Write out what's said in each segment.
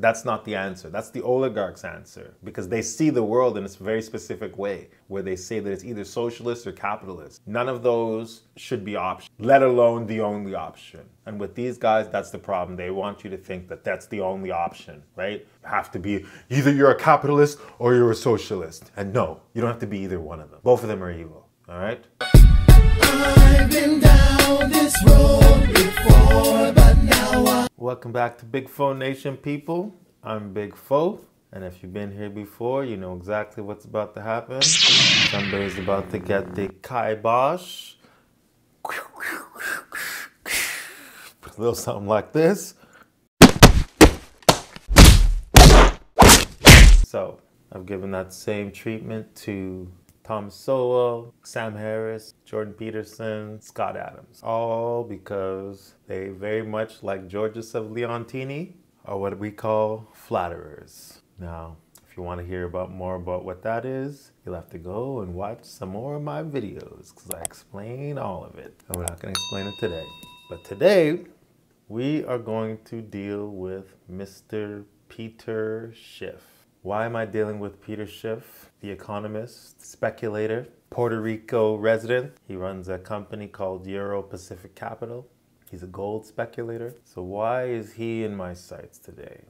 That's not the answer. That's the oligarchs' answer because they see the world in a very specific way where they say that it's either socialist or capitalist. None of those should be options, let alone the only option. And with these guys, that's the problem. They want you to think that that's the only option, right? You Have to be either you're a capitalist or you're a socialist. And no, you don't have to be either one of them. Both of them are evil, all right? Welcome back to Big Foe Nation, people. I'm Big Foe, and if you've been here before, you know exactly what's about to happen. Somebody's about to get the kibosh. A little something like this. So, I've given that same treatment to Thomas Sowell, Sam Harris, Jordan Peterson, Scott Adams. All because they very much like Gorgias of Leontini are what we call flatterers. Now, if you want to hear about more about what that is, you'll have to go and watch some more of my videos because I explain all of it. And we're not going to explain it today. But today, we are going to deal with Mr. Peter Schiff. Why am I dealing with Peter Schiff, the economist, speculator, Puerto Rico resident? He runs a company called Euro Pacific Capital. He's a gold speculator. So why is he in my sights today?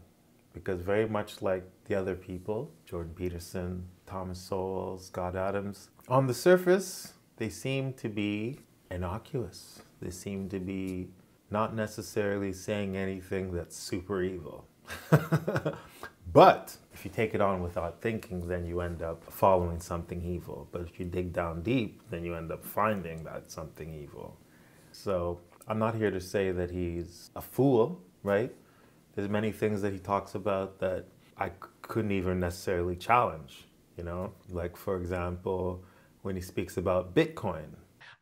Because very much like the other people, Jordan Peterson, Thomas Sowell, Scott Adams, on the surface, they seem to be innocuous. They seem to be not necessarily saying anything that's super evil. but if you take it on without thinking, then you end up following something evil. But if you dig down deep, then you end up finding that something evil. So I'm not here to say that he's a fool, right? There's many things that he talks about that I couldn't even necessarily challenge, you know? Like, for example, when he speaks about Bitcoin.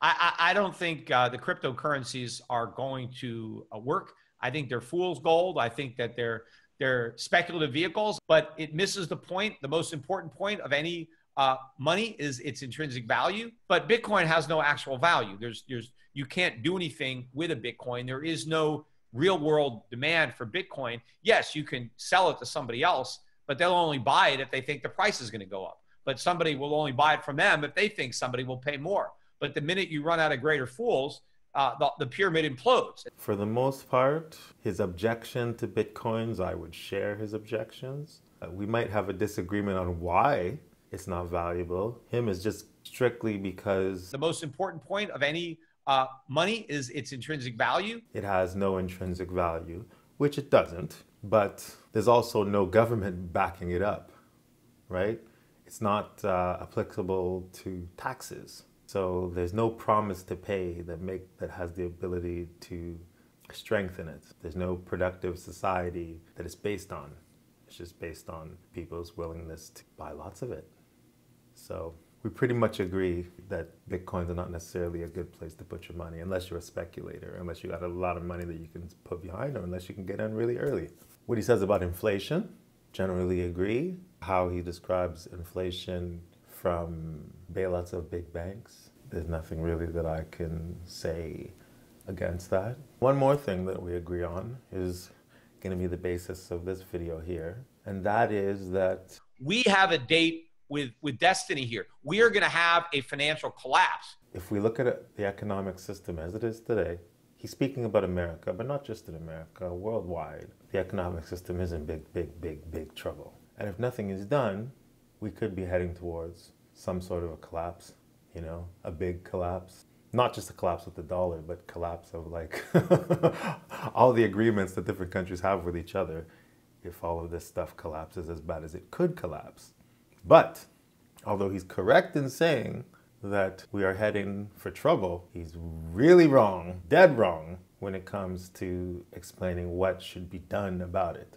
I, I don't think uh, the cryptocurrencies are going to uh, work. I think they're fool's gold. I think that they're they're speculative vehicles, but it misses the point. The most important point of any uh, money is its intrinsic value. But Bitcoin has no actual value. There's, there's, you can't do anything with a Bitcoin. There is no real world demand for Bitcoin. Yes, you can sell it to somebody else, but they'll only buy it if they think the price is going to go up. But somebody will only buy it from them if they think somebody will pay more. But the minute you run out of greater fools, uh, the, the pyramid implodes. For the most part, his objection to bitcoins, I would share his objections. Uh, we might have a disagreement on why it's not valuable. Him is just strictly because the most important point of any uh, money is its intrinsic value. It has no intrinsic value, which it doesn't, but there's also no government backing it up, right? It's not uh, applicable to taxes. So there's no promise to pay that make that has the ability to strengthen it. There's no productive society that it's based on. It's just based on people's willingness to buy lots of it. So we pretty much agree that bitcoins are not necessarily a good place to put your money unless you're a speculator, unless you got a lot of money that you can put behind, or unless you can get in really early. What he says about inflation, generally agree. How he describes inflation from bailouts of big banks. There's nothing really that I can say against that. One more thing that we agree on is going to be the basis of this video here, and that is that we have a date with with destiny here. We are going to have a financial collapse. If we look at it, the economic system as it is today, he's speaking about America, but not just in America, worldwide. The economic system is in big, big, big, big trouble. And if nothing is done, we could be heading towards some sort of a collapse, you know, a big collapse. Not just a collapse of the dollar, but collapse of like all the agreements that different countries have with each other. If all of this stuff collapses as bad as it could collapse. But although he's correct in saying that we are heading for trouble, he's really wrong, dead wrong, when it comes to explaining what should be done about it.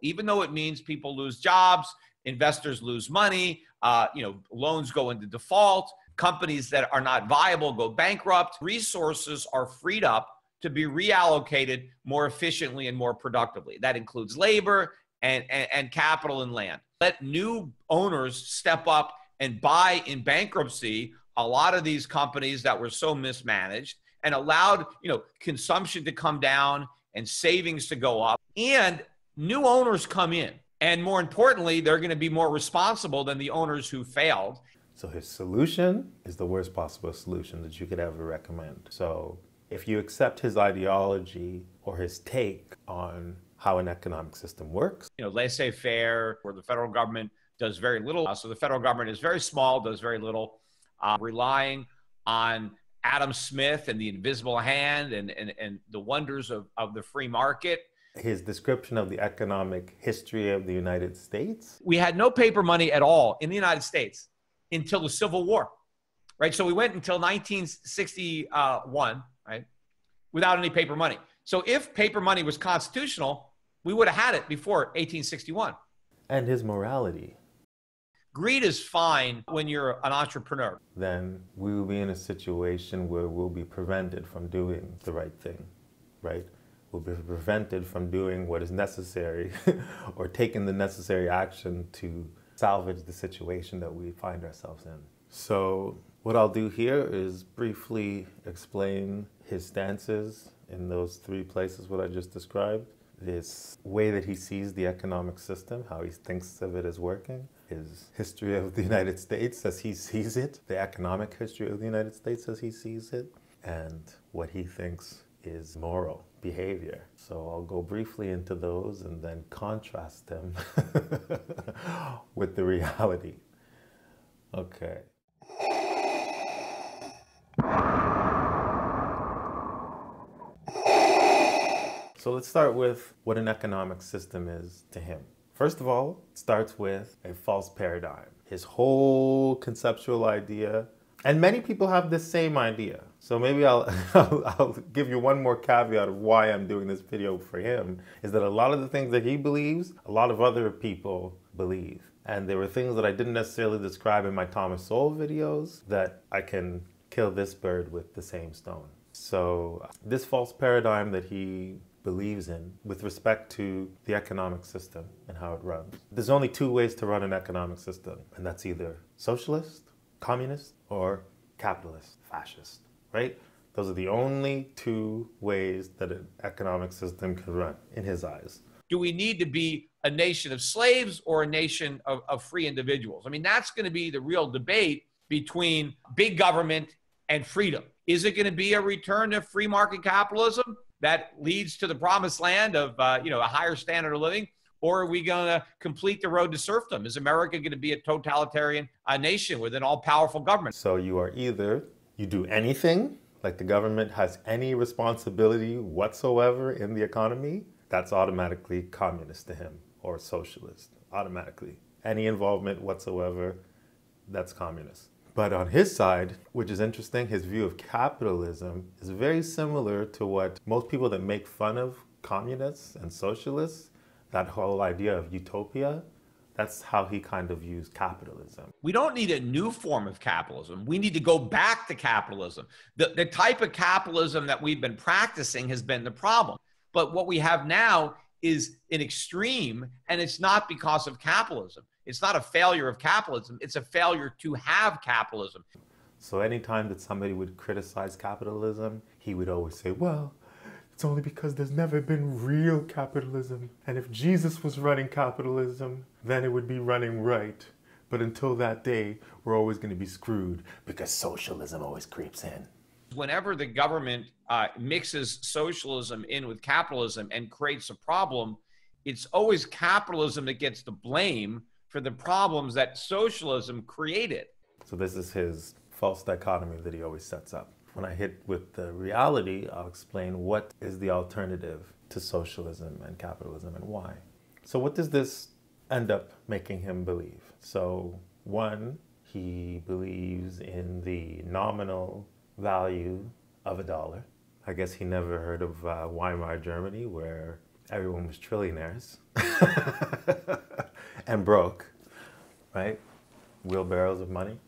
Even though it means people lose jobs, investors lose money, uh, you know, loans go into default, companies that are not viable go bankrupt, resources are freed up to be reallocated more efficiently and more productively. That includes labor and, and, and capital and land. Let new owners step up and buy in bankruptcy a lot of these companies that were so mismanaged and allowed you know consumption to come down and savings to go up and new owners come in. And more importantly, they're going to be more responsible than the owners who failed. So his solution is the worst possible solution that you could ever recommend. So if you accept his ideology or his take on how an economic system works, you know, laissez faire, where the federal government does very little. Uh, so the federal government is very small, does very little, uh, relying on Adam Smith and the invisible hand and, and, and the wonders of, of the free market. His description of the economic history of the United States. We had no paper money at all in the United States until the Civil War, right? So we went until 1961, right, without any paper money. So if paper money was constitutional, we would have had it before 1861. And his morality. Greed is fine when you're an entrepreneur. Then we will be in a situation where we'll be prevented from doing the right thing, right? We'll be prevented from doing what is necessary or taking the necessary action to salvage the situation that we find ourselves in. So, what I'll do here is briefly explain his stances in those three places, what I just described, this way that he sees the economic system, how he thinks of it as working, his history of the United States as he sees it, the economic history of the United States as he sees it, and what he thinks is moral behavior. So I'll go briefly into those and then contrast them with the reality. Okay. So let's start with what an economic system is to him. First of all, it starts with a false paradigm. His whole conceptual idea, and many people have the same idea. So maybe I'll, I'll, I'll, give you one more caveat of why I'm doing this video for him, is that a lot of the things that he believes, a lot of other people believe. And there were things that I didn't necessarily describe in my Thomas Sowell videos that I can kill this bird with the same stone. So this false paradigm that he believes in with respect to the economic system and how it runs. There's only two ways to run an economic system, and that's either socialist, communist, or capitalist, fascist, right? Those are the only two ways that an economic system can run in his eyes. Do we need to be a nation of slaves or a nation of, of free individuals? I mean, that's going to be the real debate between big government and freedom. Is it going to be a return to free market capitalism? that leads to the promised land of uh, you know a higher standard of living or are we going to complete the road to serfdom? Is america going to be a totalitarian uh, nation with an all-powerful government? So you are either you do anything like the government has any responsibility whatsoever in the economy that's automatically communist to him or socialist automatically. Any involvement whatsoever that's communist. But on his side, which is interesting, his view of capitalism is very similar to what most people that make fun of communists and socialists, that whole idea of utopia, that's how he kind of views capitalism. We don't need a new form of capitalism. We need to go back to capitalism. The, the type of capitalism that we've been practicing has been the problem. But what we have now is an extreme, and it's not because of capitalism. It's not a failure of capitalism, it's a failure to have capitalism. So, anytime that somebody would criticize capitalism, he would always say, Well, it's only because there's never been real capitalism. And if Jesus was running capitalism, then it would be running right. But until that day, we're always going to be screwed because socialism always creeps in. Whenever the government uh, mixes socialism in with capitalism and creates a problem, it's always capitalism that gets the blame for the problems that socialism created. So, this is his false dichotomy that he always sets up. When I hit with the reality, I'll explain what is the alternative to socialism and capitalism and why. So, what does this end up making him believe? So, one, he believes in the nominal value of a dollar. I guess he never heard of uh, Weimar Germany, where everyone was trillionaires. and broke, right? Wheelbarrows of money.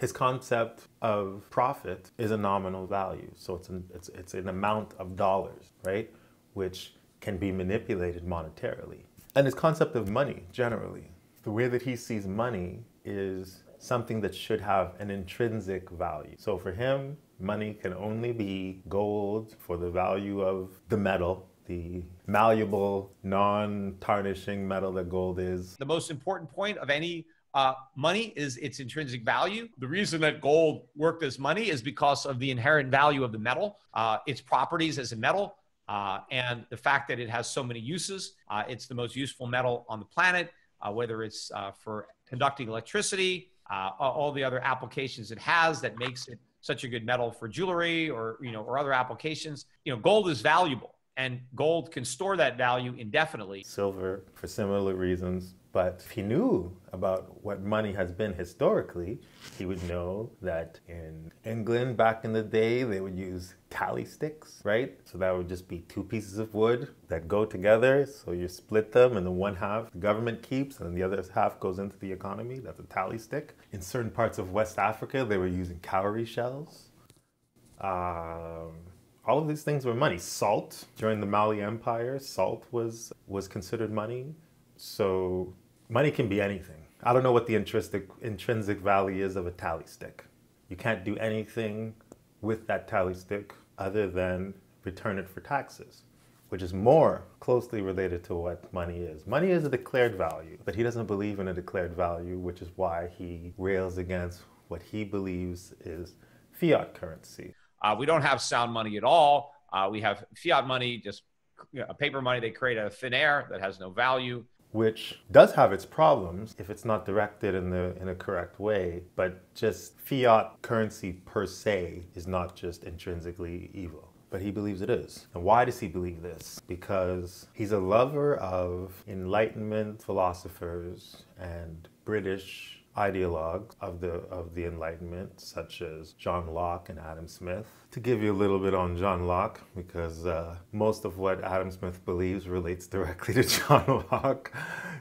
His concept of profit is a nominal value. So it's an, it's, it's an amount of dollars, right? Which can be manipulated monetarily. And his concept of money, generally, the way that he sees money is something that should have an intrinsic value. So for him, money can only be gold for the value of the metal, the malleable, non tarnishing metal that gold is. The most important point of any uh, money is its intrinsic value. The reason that gold worked as money is because of the inherent value of the metal, uh, its properties as a metal, uh, and the fact that it has so many uses. Uh, it's the most useful metal on the planet, uh, whether it's uh, for conducting electricity, all the other applications it has that makes it such a good metal for jewelry or you know or other applications. You know, gold is valuable and gold can store that value indefinitely. Silver for similar reasons. But if he knew about what money has been historically, he would know that in England back in the day, they would use tally sticks, right? So that would just be two pieces of wood that go together. So you split them, and the one half the government keeps, and the other half goes into the economy. That's a tally stick. In certain parts of West Africa, they were using cowrie shells. Um, all of these things were money. Salt during the Mali Empire, salt was was considered money. So money can be anything. I don't know what the intrinsic intrinsic value is of a tally stick. You can't do anything with that tally stick other than return it for taxes, which is more closely related to what money is. Money is a declared value, but he doesn't believe in a declared value, which is why he rails against what he believes is fiat currency. Uh, we don't have sound money at all. Uh, we have fiat money, just paper money they create out of thin air that has no value. Which does have its problems if it's not directed in the in a correct way. But just fiat currency per se is not just intrinsically evil but he believes it is. And why does he believe this? Because he's a lover of Enlightenment philosophers and British ideologues of the of the Enlightenment, such as John Locke and Adam Smith. To give you a little bit on John Locke, because uh, most of what Adam Smith believes relates directly to John Locke.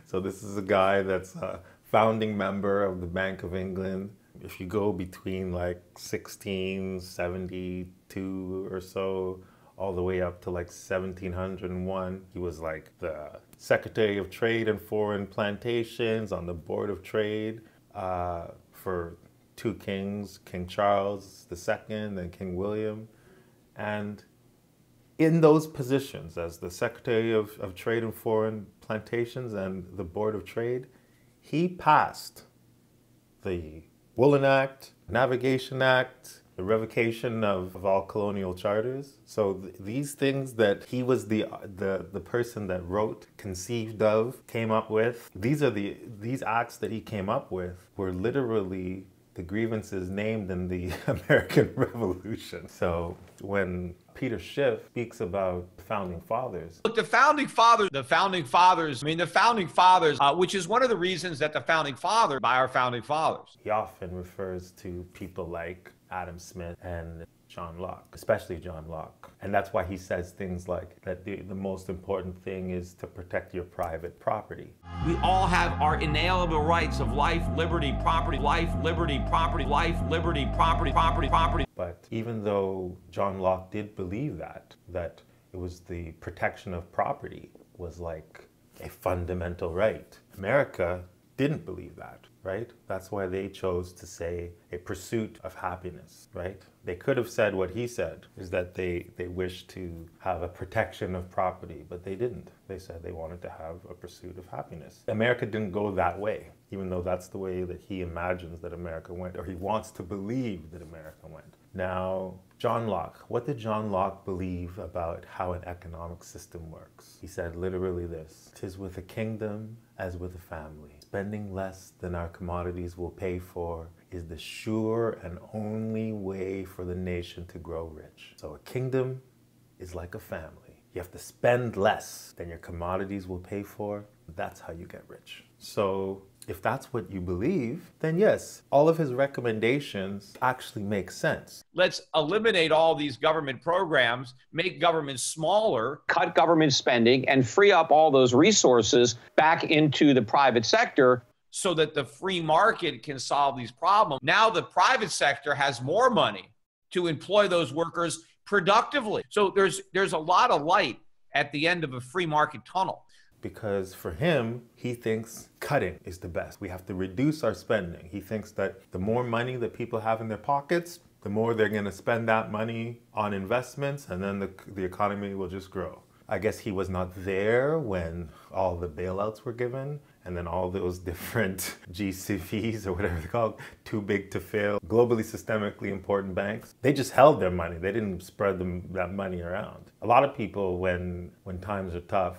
So this is a guy that's a founding member of the Bank of England. If you go between like 1672 or so all the way up to like 1701. He was like the Secretary of Trade and Foreign Plantations on the Board of Trade uh, for two kings, King Charles II and King William. And in those positions, as the Secretary of, of Trade and Foreign Plantations and the Board of Trade, he passed the Woolen Act, Navigation Act, the revocation of, of all colonial charters. So th- these things that he was the, the the person that wrote, conceived of, came up with. These are the these acts that he came up with were literally the grievances named in the American Revolution. So when Peter Schiff speaks about founding fathers. Look, the founding fathers, the founding fathers, I mean, the founding fathers, uh, which is one of the reasons that the founding father by our founding fathers. He often refers to people like Adam Smith and John Locke, especially John Locke. And that's why he says things like that the, the most important thing is to protect your private property. We all have our inalienable rights of life, liberty, property, life, liberty, property, life, liberty, property, property, property. But even though John Locke did believe that, that it was the protection of property was like a fundamental right, America didn't believe that right? That's why they chose to say a pursuit of happiness, right? They could have said what he said, is that they, they wished to have a protection of property, but they didn't. They said they wanted to have a pursuit of happiness. America didn't go that way, even though that's the way that he imagines that America went, or he wants to believe that America went. Now, John Locke, what did John Locke believe about how an economic system works? He said literally this Tis with a kingdom as with a family. Spending less than our commodities will pay for is the sure and only way for the nation to grow rich. So a kingdom is like a family. You have to spend less than your commodities will pay for. That's how you get rich. So if that's what you believe, then yes, all of his recommendations actually make sense. Let's eliminate all these government programs, make government smaller, cut government spending, and free up all those resources back into the private sector. So that the free market can solve these problems. Now the private sector has more money to employ those workers productively. So there's there's a lot of light at the end of a free market tunnel because for him, he thinks cutting is the best. We have to reduce our spending. He thinks that the more money that people have in their pockets, the more they're going to spend that money on investments, and then the, the economy will just grow. I guess he was not there when all the bailouts were given and then all those different GCVs or whatever they're called, too big to fail, globally systemically important banks, they just held their money. They didn't spread them, that money around. A lot of people, when, when times are tough,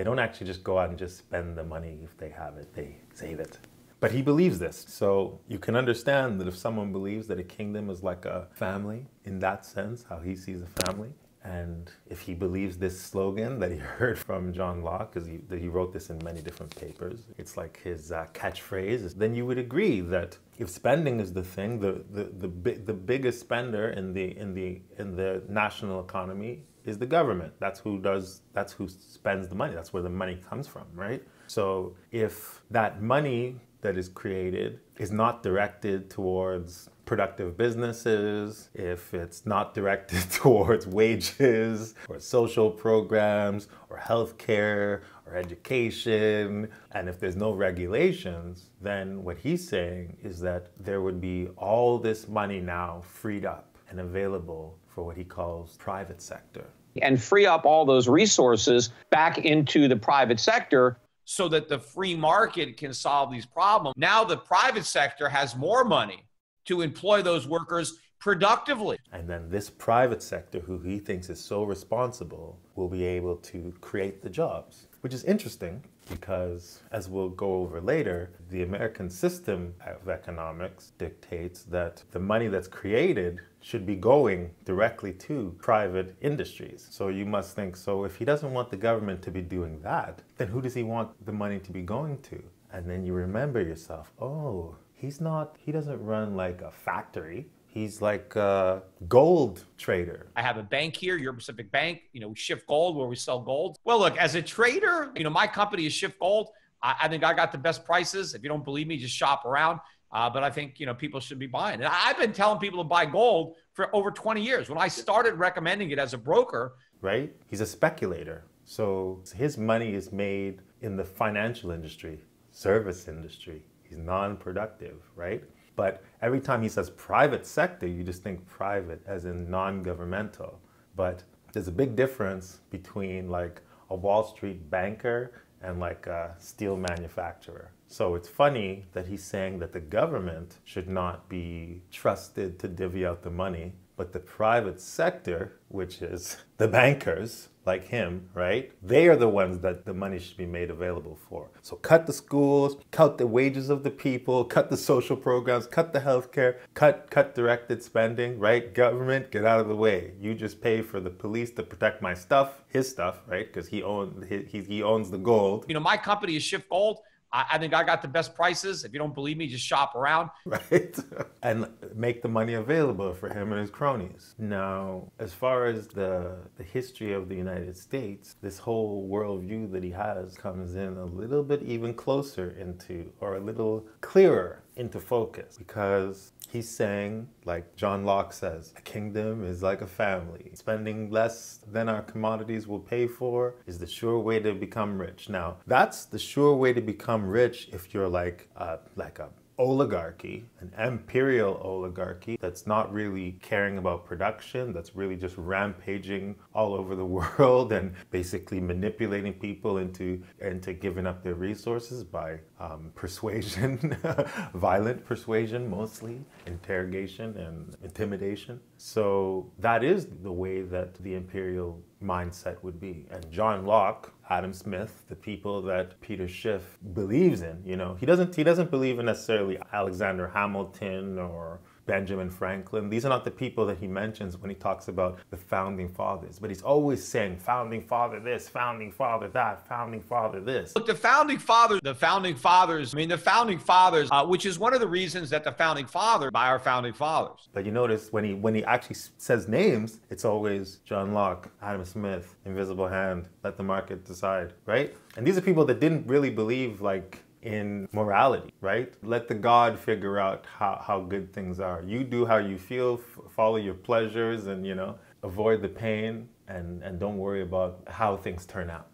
they don't actually just go out and just spend the money if they have it, they save it. But he believes this. So you can understand that if someone believes that a kingdom is like a family, in that sense, how he sees a family, and if he believes this slogan that he heard from John Locke, because he, he wrote this in many different papers, it's like his uh, catchphrase, then you would agree that if spending is the thing, the, the, the, the biggest spender in the, in, the, in the national economy is the government. That's who does, that's who spends the money. That's where the money comes from, right? So if that money that is created is not directed towards productive businesses, if it's not directed towards wages or social programs or healthcare or education, and if there's no regulations, then what he's saying is that there would be all this money now freed up and available for what he calls private sector. And free up all those resources back into the private sector so that the free market can solve these problems. Now the private sector has more money to employ those workers productively. And then this private sector, who he thinks is so responsible, will be able to create the jobs, which is interesting because, as we'll go over later, the American system of economics dictates that the money that's created should be going directly to private industries. So you must think so if he doesn't want the government to be doing that, then who does he want the money to be going to? And then you remember yourself, oh, he's not, he doesn't run like a factory. He's like a gold trader. I have a bank here, Euro Pacific Bank. You know, we shift gold where we sell gold. Well, look, as a trader, you know, my company is Schiff Gold. I, I think I got the best prices. If you don't believe me, just shop around. Uh, but I think you know people should be buying. And I've been telling people to buy gold for over 20 years. When I started recommending it as a broker, right? He's a speculator, so his money is made in the financial industry, service industry. He's non-productive, right? But every time he says private sector, you just think private as in non-governmental. But there's a big difference between like a Wall Street banker and like a steel manufacturer. So it's funny that he's saying that the government should not be trusted to divvy out the money, but the private sector, which is the bankers like him, right? They are the ones that the money should be made available for. So cut the schools, cut the wages of the people, cut the social programs, cut the healthcare, cut cut directed spending, right? Government, get out of the way. You just pay for the police to protect my stuff, his stuff, right? Because he owns he, he owns the gold. You know, my company is Schiff Gold. I, I think I got the best prices. If you don't believe me, just shop around. Right. and make the money available for him and his cronies. Now, as far as the, the history of the United States, this whole worldview that he has comes in a little bit even closer into, or a little clearer into focus because he's saying, like John Locke says, a kingdom is like a family. Spending less than our commodities will pay for is the sure way to become rich. Now, that's the sure way to become rich if you're like uh, like a oligarchy, an imperial oligarchy that's not really caring about production, that's really just rampaging all over the world and basically manipulating people into into giving up their resources by um, persuasion, violent persuasion mostly, interrogation and intimidation. So that is the way that the imperial mindset would be. And John Locke, Adam Smith, the people that Peter Schiff believes in, you know, he doesn't he doesn't believe in necessarily Alexander Hamilton or Benjamin Franklin. These are not the people that he mentions when he talks about the founding fathers, but he's always saying founding father this, founding father that, founding father this. Look, the founding fathers, the founding fathers, I mean, the founding fathers, uh, which is one of the reasons that the founding father by our founding fathers. But you notice when he when he actually says names, it's always John Locke, Adam Smith, Invisible Hand, Let the Market Decide, right? And these are people that didn't really believe like in morality, right? Let the God figure out how, how good things are. You do how you feel, follow your pleasures, and, you know, avoid the pain and, and don't worry about how things turn out.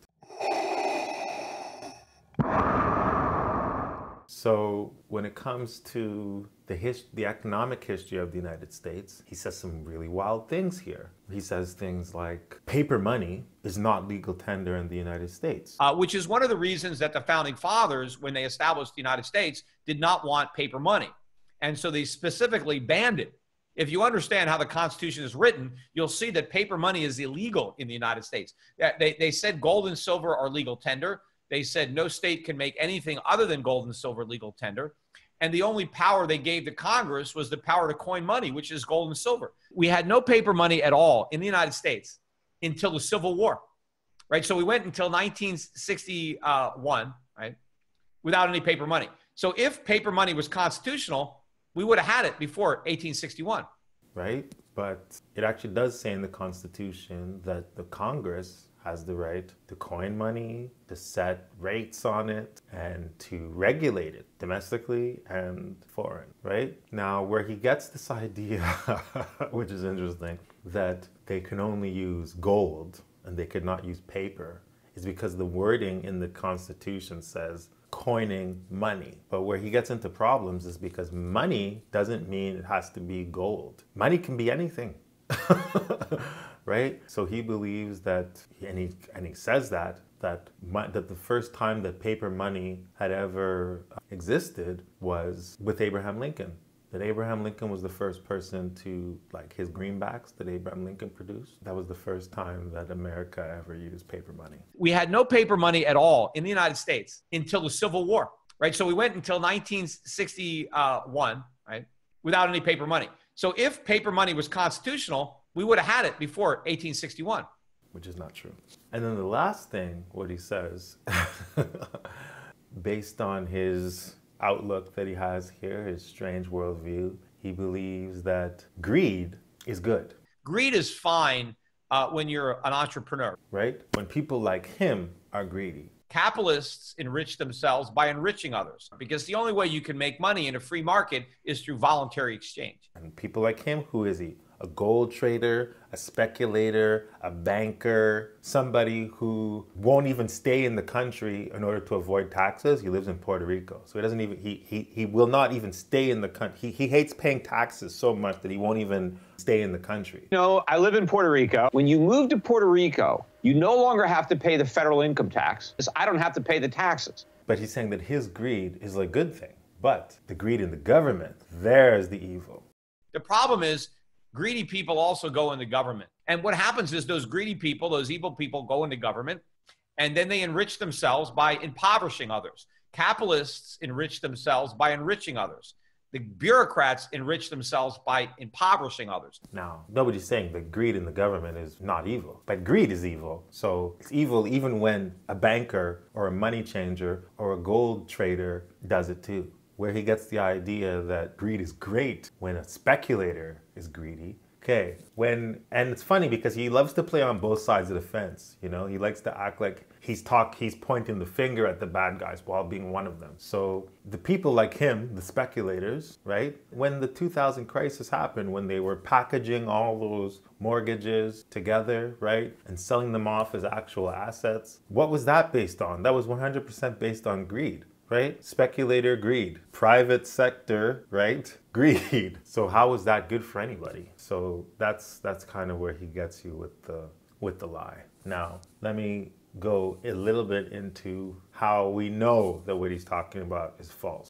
So when it comes to the his, the economic history of the United States, he says some really wild things here. He says things like paper money is not legal tender in the United States, uh, which is one of the reasons that the founding fathers, when they established the United States, did not want paper money, and so they specifically banned it. If you understand how the Constitution is written, you'll see that paper money is illegal in the United States. They, they said gold and silver are legal tender. They said no state can make anything other than gold and silver legal tender. And the only power they gave to Congress was the power to coin money, which is gold and silver. We had no paper money at all in the United States until the Civil War, right? So we went until 1961, right, without any paper money. So if paper money was constitutional, we would have had it before 1861. Right? But it actually does say in the Constitution that the Congress has the right to coin money, to set rates on it, and to regulate it domestically and foreign, right? Now, where he gets this idea, which is interesting, that they can only use gold and they could not use paper, is because the wording in the Constitution says coining money. But where he gets into problems is because money doesn't mean it has to be gold. Money can be anything. right? So he believes that, and he and he says that that that the first time that paper money had ever existed was with Abraham Lincoln. That Abraham Lincoln was the first person to like his greenbacks that Abraham Lincoln produced. That was the first time that America ever used paper money. We had no paper money at all in the United States until the Civil War, right? So we went until 1961, right, without any paper money. So if paper money was constitutional, we would have had it before 1861. Which is not true. And then the last thing, what he says, based on his outlook that he has here, his strange worldview, he believes that greed is good. Greed is fine uh, when you're an entrepreneur. Right? When people like him are greedy. Capitalists enrich themselves by enriching others because the only way you can make money in a free market is through voluntary exchange. And people like him, who is he? A gold trader, a speculator, a banker, somebody who won't even stay in the country in order to avoid taxes. He lives in Puerto Rico. So he doesn't even he he, he will not even stay in the country. He, he hates paying taxes so much that he won't even stay in the country. You know, I live in Puerto Rico. When you move to Puerto Rico, you no longer have to pay the federal income tax. I don't have to pay the taxes. But he's saying that his greed is a good thing. But the greed in the government, there's the evil. The problem is greedy people also go into government. And what happens is those greedy people, those evil people go into government and then they enrich themselves by impoverishing others. Capitalists enrich themselves by enriching others. The bureaucrats enrich themselves by impoverishing others. Now, nobody's saying that greed in the government is not evil, but greed is evil. So it's evil even when a banker or a money changer or a gold trader does it too where he gets the idea that greed is great when a speculator is greedy. Okay, when and it's funny because he loves to play on both sides of the fence. You know, he likes to act like he's talk he's pointing the finger at the bad guys while being one of them. So the people like him, the speculators, right? When the 2000 crisis happened, when they were packaging all those mortgages together, right, and selling them off as actual assets, what was that based on? That was 100% based on greed right? Speculator greed, private sector, right? Greed. So how is that good for anybody? So that's that's kind of where he gets you with the with the lie. Now, let me go a little bit into how we know that what he's talking about is false.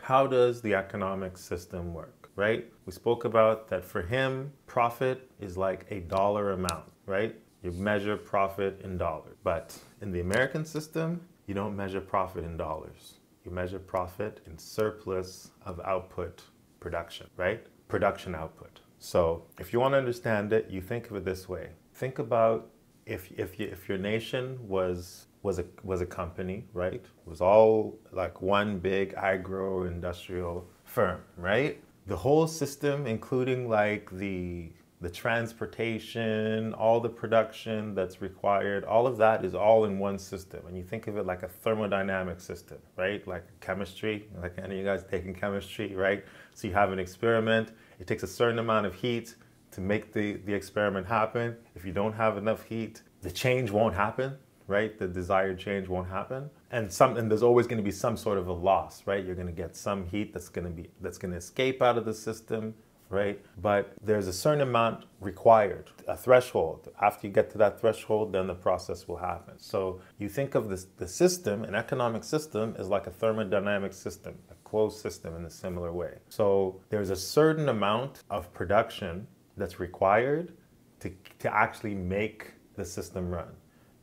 How does the economic system work, right? We spoke about that for him, profit is like a dollar amount, right? You measure profit in dollars. But in the American system, you don't measure profit in dollars. You measure profit in surplus of output production, right? Production output. So if you want to understand it, you think of it this way. Think about if, if, if your nation was, was, a, was a company, right? It was all like one big agro-industrial firm, right? The whole system, including like the the transportation, all the production that's required, all of that is all in one system. And you think of it like a thermodynamic system, right? Like chemistry, like any of you guys taking chemistry, right? So you have an experiment, it takes a certain amount of heat to make the, the experiment happen. If you don't have enough heat, the change won't happen, right? The desired change won't happen. And some and there's always going to be some sort of a loss, right? You're going to get some heat that's going to be that's going to escape out of the system, right? But there's a certain amount required, a threshold. After you get to that threshold, then the process will happen. So you think of this the system, an economic system, is like a thermodynamic system, a closed system in a similar way. So there's a certain amount of production that's required to, to actually make the system run.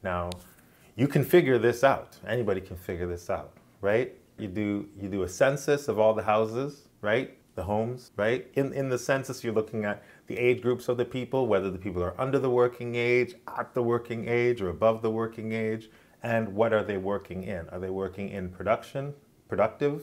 Now, you can figure this out. Anybody can figure this out, right? You do you do a census of all the houses, right? The homes, right? In in the census, you're looking at the age groups of the people, whether the people are under the working age, at the working age, or above the working age, and what are they working in? Are they working in production, productive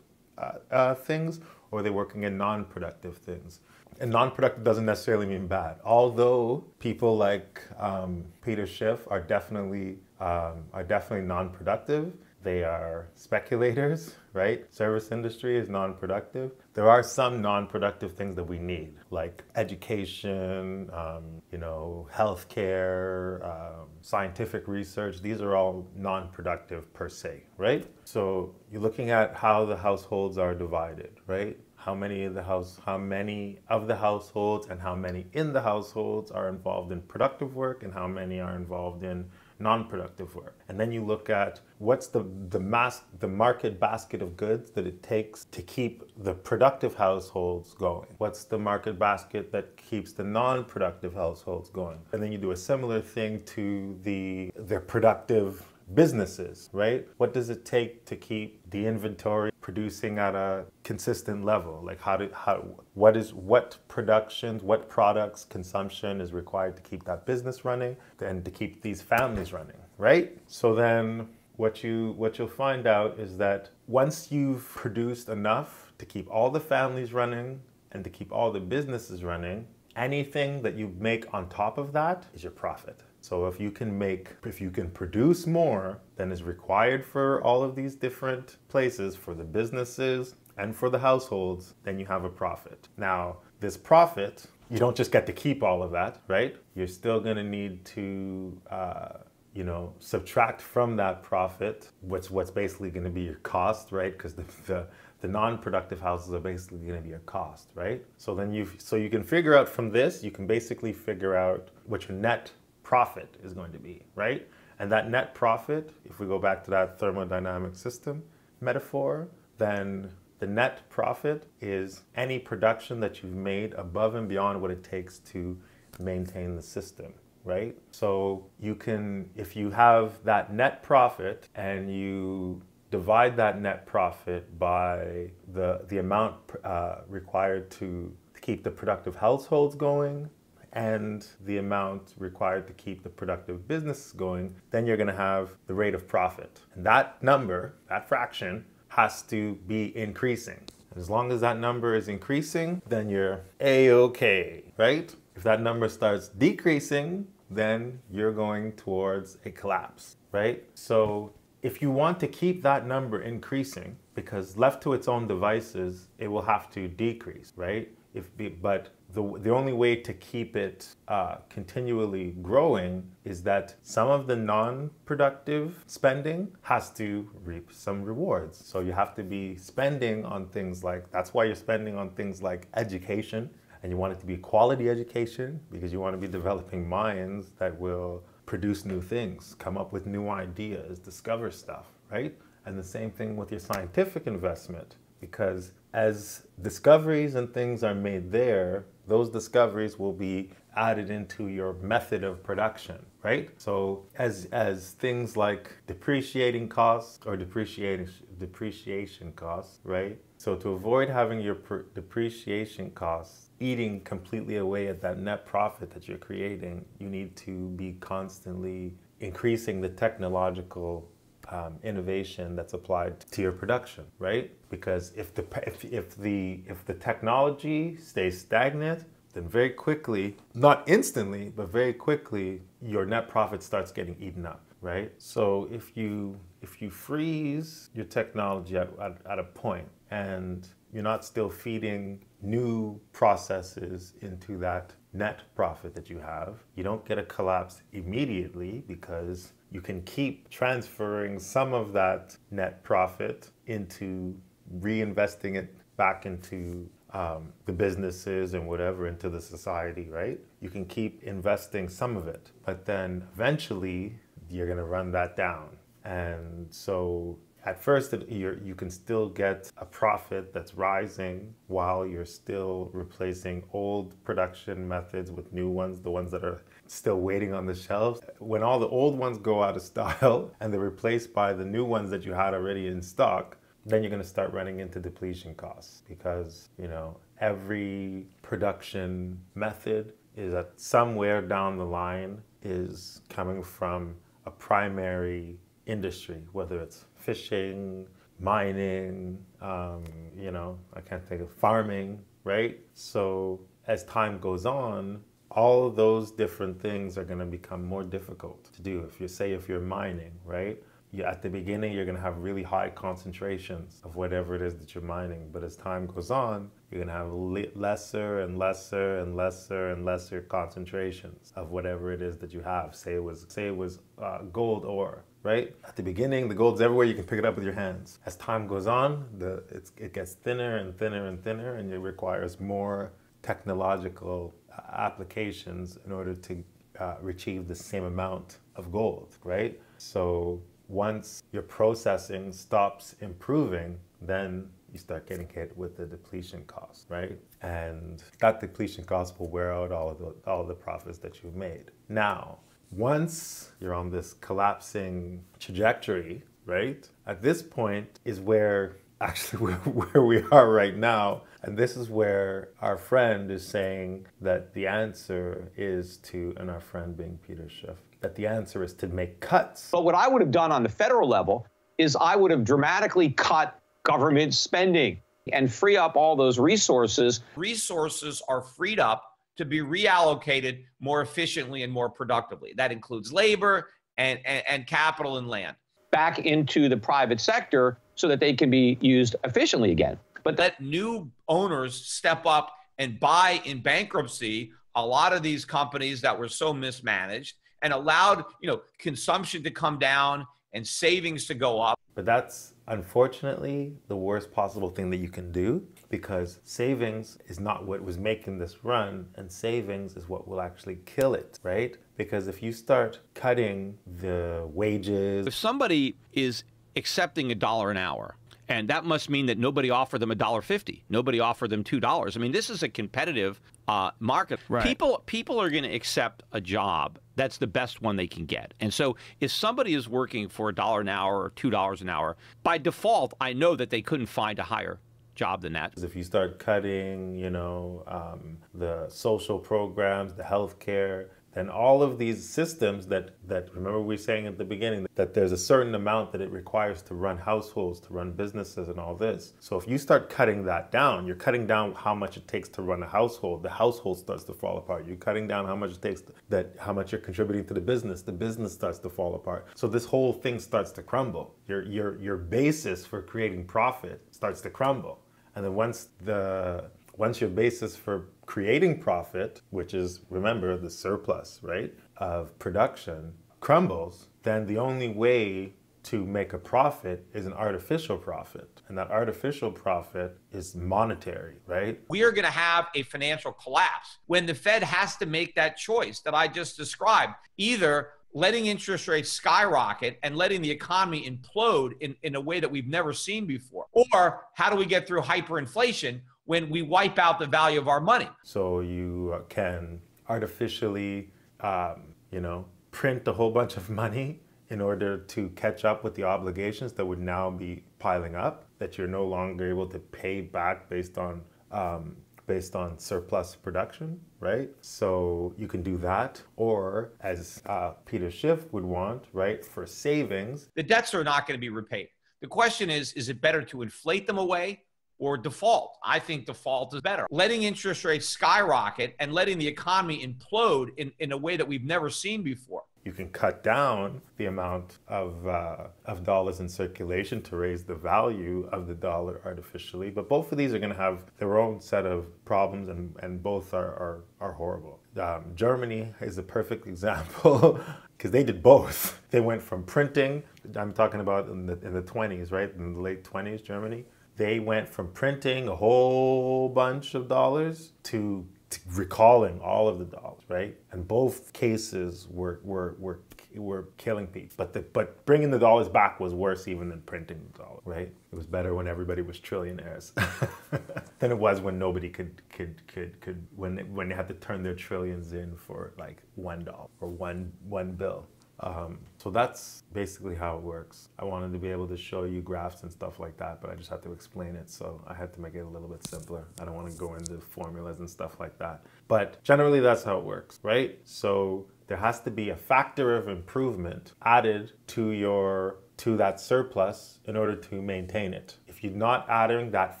uh, uh, things, or are they working in non-productive things? And non-productive doesn't necessarily mean bad. Although people like um, Peter Schiff are definitely um, are definitely non-productive. They are speculators, right? Service industry is non-productive. There are some non-productive things that we need, like education, um, you know, healthcare, um, scientific research. These are all non-productive per se, right? So you're looking at how the households are divided, right? how many of the house how many of the households and how many in the households are involved in productive work and how many are involved in non-productive work. And then you look at what's the the mass the market basket of goods that it takes to keep the productive households going. What's the market basket that keeps the non-productive households going? And then you do a similar thing to the the productive businesses, right? What does it take to keep the inventory producing at a consistent level? Like how do how what is what productions, what products, consumption is required to keep that business running and to keep these families running, right? So then what you what you'll find out is that once you've produced enough to keep all the families running and to keep all the businesses running, anything that you make on top of that is your profit. So if you can make, if you can produce more than is required for all of these different places, for the businesses and for the households, then you have a profit. Now, this profit, you don't just get to keep all of that, right? You're still going to need to, uh, you know, subtract from that profit what's what's basically going to be your cost, right? Because the, the the non-productive houses are basically going to be a cost, right? So then you so you can figure out from this, you can basically figure out what your net profit is going to be, right? And that net profit, if we go back to that thermodynamic system metaphor, then the net profit is any production that you've made above and beyond what it takes to maintain the system, right? So you can, if you have that net profit and you divide that net profit by the, the amount uh, required to, to keep the productive households going, and the amount required to keep the productive business going, then you're going to have the rate of profit. And that number, that fraction, has to be increasing. As long as that number is increasing, then you're A-OK, right? If that number starts decreasing, then you're going towards a collapse, right? So if you want to keep that number increasing, because left to its own devices, it will have to decrease, right? If, but the, the only way to keep it uh, continually growing is that some of the non-productive spending has to reap some rewards. So you have to be spending on things like, that's why you're spending on things like education, and you want it to be quality education because you want to be developing minds that will produce new things, come up with new ideas, discover stuff, right? And the same thing with your scientific investment because as discoveries and things are made there, those discoveries will be added into your method of production, right? So as as things like depreciating costs or depreciating depreciation costs, right? So to avoid having your depreciation costs eating completely away at that net profit that you're creating, you need to be constantly increasing the technological um, innovation that's applied to your production, right? Because if the if, if the if the technology stays stagnant, then very quickly, not instantly, but very quickly, your net profit starts getting eaten up, right? So if you if you freeze your technology at, at, at a point and you're not still feeding new processes into that net profit that you have. You don't get a collapse immediately because you can keep transferring some of that net profit into reinvesting it back into um, the businesses and whatever into the society, right? You can keep investing some of it, but then eventually you're going to run that down. And so at first it, you can still get a profit that's rising while you're still replacing old production methods with new ones, the ones that are still waiting on the shelves. When all the old ones go out of style and they're replaced by the new ones that you had already in stock, then you're going to start running into depletion costs because, you know, every production method is that somewhere down the line is coming from a primary industry, whether it's fishing, mining, um, you know, I can't think of farming, right? So as time goes on, all those different things are going to become more difficult to do. If you say if you're mining, right? You, at the beginning, you're going to have really high concentrations of whatever it is that you're mining. But as time goes on, you're going to have lesser and lesser and lesser and lesser concentrations of whatever it is that you have. Say it was say it was uh, gold ore, right? At the beginning, the gold's everywhere. You can pick it up with your hands. As time goes on, the it gets thinner and thinner and thinner, and it requires more technological applications in order to uh, the same amount of gold, right? So once your processing stops improving, then you start getting hit with the depletion cost, right? And that depletion cost will wear out all of the, all of the profits that you've made. Now, once you're on this collapsing trajectory, right? At this point is where actually where we are right now. And this is where our friend is saying that the answer is to, and our friend being Peter Schiff, that the answer is to make cuts. But what I would have done on the federal level is I would have dramatically cut government spending and free up all those resources. Resources are freed up to be reallocated more efficiently and more productively. That includes labor and, and, and, capital and land. Back into the private sector so that they can be used efficiently again. But that new owners step up and buy in bankruptcy a lot of these companies that were so mismanaged and allowed you know consumption to come down and savings to go up. But that's unfortunately the worst possible thing that you can do because savings is not what was making this run and savings is what will actually kill it, right? Because if you start cutting the wages. If somebody is accepting a dollar an hour, and that must mean that nobody offered them a dollar fifty. Nobody offered them two dollars. I mean, this is a competitive uh, market. Right. People people are going to accept a job that's the best one they can get. And so, if somebody is working for a dollar an hour or two dollars an hour, by default, I know that they couldn't find a higher job than that. If you start cutting, you know, um, the social programs, the health care, and all of these systems that, that remember we were saying at the beginning that there's a certain amount that it requires to run households, to run businesses and all this. So if you start cutting that down, you're cutting down how much it takes to run a household. The household starts to fall apart. You're cutting down how much it takes to, that how much you're contributing to the business. The business starts to fall apart. So this whole thing starts to crumble. Your your your basis for creating profit starts to crumble. And then once the once your basis for creating profit, which is, remember, the surplus, right, of production, crumbles, then the only way to make a profit is an artificial profit. And that artificial profit is monetary, right? We are going to have a financial collapse when the Fed has to make that choice that I just described. Either letting interest rates skyrocket and letting the economy implode in, in a way that we've never seen before? Or how do we get through hyperinflation when we wipe out the value of our money? So you can artificially, um, you know, print a whole bunch of money in order to catch up with the obligations that would now be piling up that you're no longer able to pay back based on um, based on surplus production, right? So you can do that, or as uh, Peter Schiff would want, right, for savings. The debts are not going to be repaid. The question is, is it better to inflate them away or default? I think default is better. Letting interest rates skyrocket and letting the economy implode in, in a way that we've never seen before you can cut down the amount of, uh, of dollars in circulation to raise the value of the dollar artificially. But both of these are going to have their own set of problems, and, and both are, are, are horrible. Um, Germany is a perfect example because they did both. They went from printing, I'm talking about in the, in the 20s, right? In the late 20s, Germany. They went from printing a whole bunch of dollars to, to recalling all of the dollars, right? And both cases were, were, were were killing people. But the, but bringing the dollars back was worse even than printing the dollar, right? It was better when everybody was trillionaires than it was when nobody could could could could when when they had to turn their trillions in for like one dollar or one one bill. Um, so that's basically how it works. I wanted to be able to show you graphs and stuff like that, but I just had to explain it. So I had to make it a little bit simpler. I don't want to go into formulas and stuff like that. But generally, that's how it works, right? So there has to be a factor of improvement added to your to that surplus in order to maintain it. If you're not adding that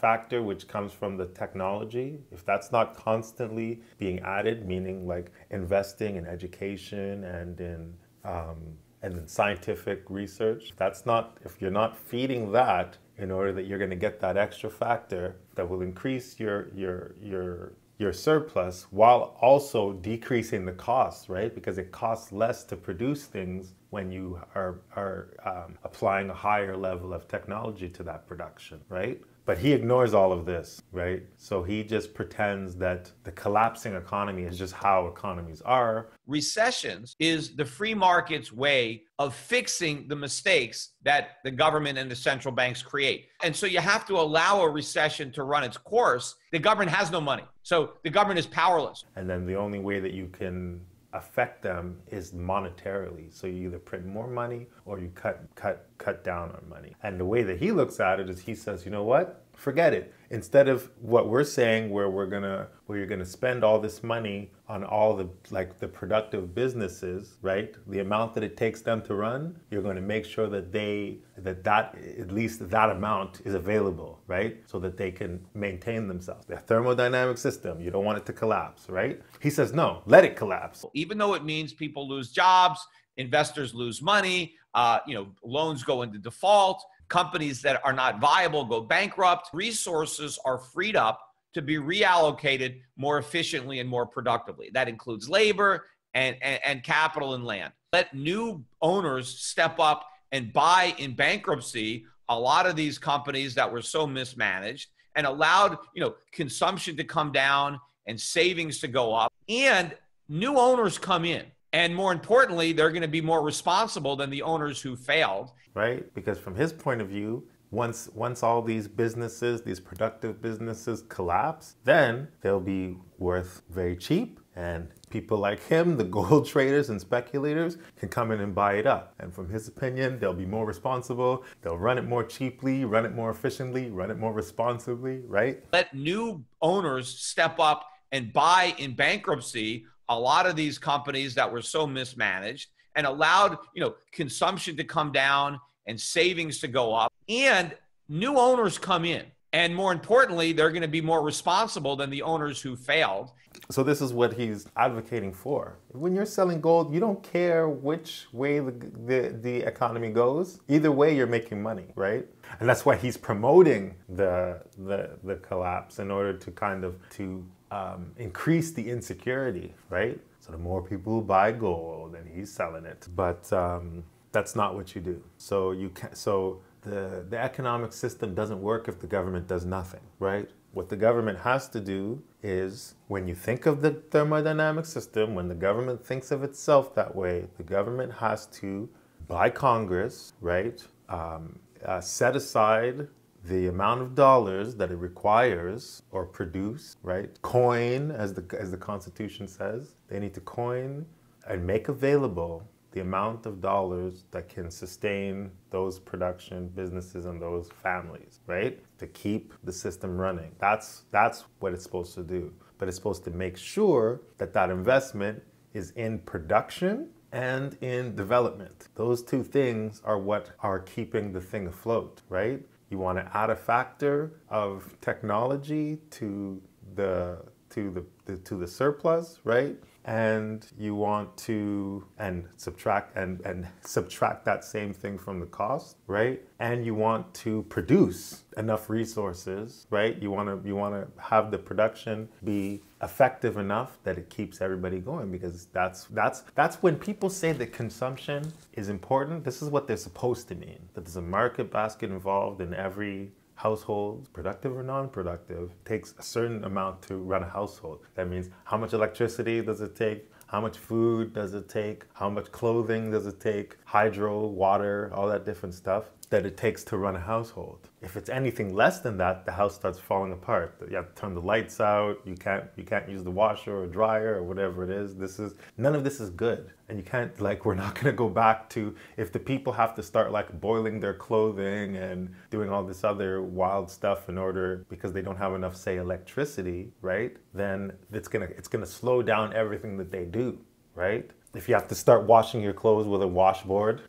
factor which comes from the technology, if that's not constantly being added, meaning like investing in education and in um, and in scientific research, that's not if you're not feeding that in order that you're going to get that extra factor that will increase your your your your surplus while also decreasing the costs, right? Because it costs less to produce things when you are, are um, applying a higher level of technology to that production, right? But he ignores all of this, right? So he just pretends that the collapsing economy is just how economies are. Recessions is the free market's way of fixing the mistakes that the government and the central banks create. And so you have to allow a recession to run its course. The government has no money. So the government is powerless. And then the only way that you can affect them is monetarily. So you either print more money or you cut cut cut down on money. And the way that he looks at it is he says, you know what? Forget it. Instead of what we're saying where we're gonna where you're gonna spend all this money on all the like the productive businesses, right? The amount that it takes them to run, you're going to make sure that they that that at least that amount is available, right? So that they can maintain themselves. The thermodynamic system, you don't want it to collapse, right? He says no, let it collapse. Even though it means people lose jobs, investors lose money, uh, you know, loans go into default companies that are not viable go bankrupt. Resources are freed up to be reallocated more efficiently and more productively. That includes labor and, and, and, capital and land. Let new owners step up and buy in bankruptcy a lot of these companies that were so mismanaged and allowed you know consumption to come down and savings to go up and new owners come in and more importantly they're going to be more responsible than the owners who failed right? Because from his point of view, once once all these businesses, these productive businesses collapse, then they'll be worth very cheap and people like him, the gold traders and speculators, can come in and buy it up. And from his opinion, they'll be more responsible, they'll run it more cheaply, run it more efficiently, run it more responsibly, right? Let new owners step up and buy in bankruptcy a lot of these companies that were so mismanaged and allowed, you know, consumption to come down and savings to go up and new owners come in. And more importantly, they're going to be more responsible than the owners who failed. So this is what he's advocating for. When you're selling gold, you don't care which way the, the, the economy goes. Either way, you're making money, right? And that's why he's promoting the the, the collapse in order to kind of to um, increase the insecurity, right? So the more people buy gold, and he's selling it. But um, that's not what you do. So you can so the the economic system doesn't work if the government does nothing, right? What the government has to do is when you think of the thermodynamic system, when the government thinks of itself that way, the government has to, by Congress, right, um, uh, set aside the amount of dollars that it requires or produce, right? Coin, as the, as the Constitution says, they need to coin and make available the amount of dollars that can sustain those production businesses and those families, right? To keep the system running. That's, that's what it's supposed to do. But it's supposed to make sure that that investment is in production and in development. Those two things are what are keeping the thing afloat, right? You want to add a factor of technology to the to the, the to the surplus, right? and you want to and subtract and and subtract that same thing from the cost right and you want to produce enough resources right you want to you want to have the production be effective enough that it keeps everybody going because that's that's that's when people say that consumption is important this is what they're supposed to mean that there's a market basket involved in every household, productive or non-productive, takes a certain amount to run a household. That means how much electricity does it take? How much food does it take? How much clothing does it take? Hydro, water, all that different stuff that it takes to run a household. If it's anything less than that, the house starts falling apart. You have to turn the lights out. You can't you can't use the washer or dryer or whatever it is. This is none of this is good. And you can't like we're not going to go back to if the people have to start like boiling their clothing and doing all this other wild stuff in order because they don't have enough say electricity, right? Then it's to it's to slow down everything that they do, right? If you have to start washing your clothes with a washboard,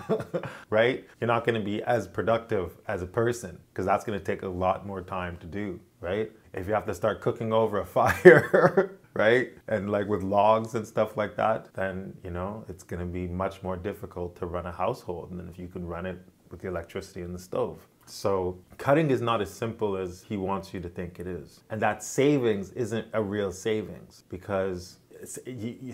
right? You're not going to be as productive as a person because that's going to take a lot more time to do, right? If you have to start cooking over a fire, right? And like with logs and stuff like that, then, you know, it's going to be much more difficult to run a household than if you can run it with the electricity in the stove. So cutting is not as simple as he wants you to think it is. And that savings isn't a real savings because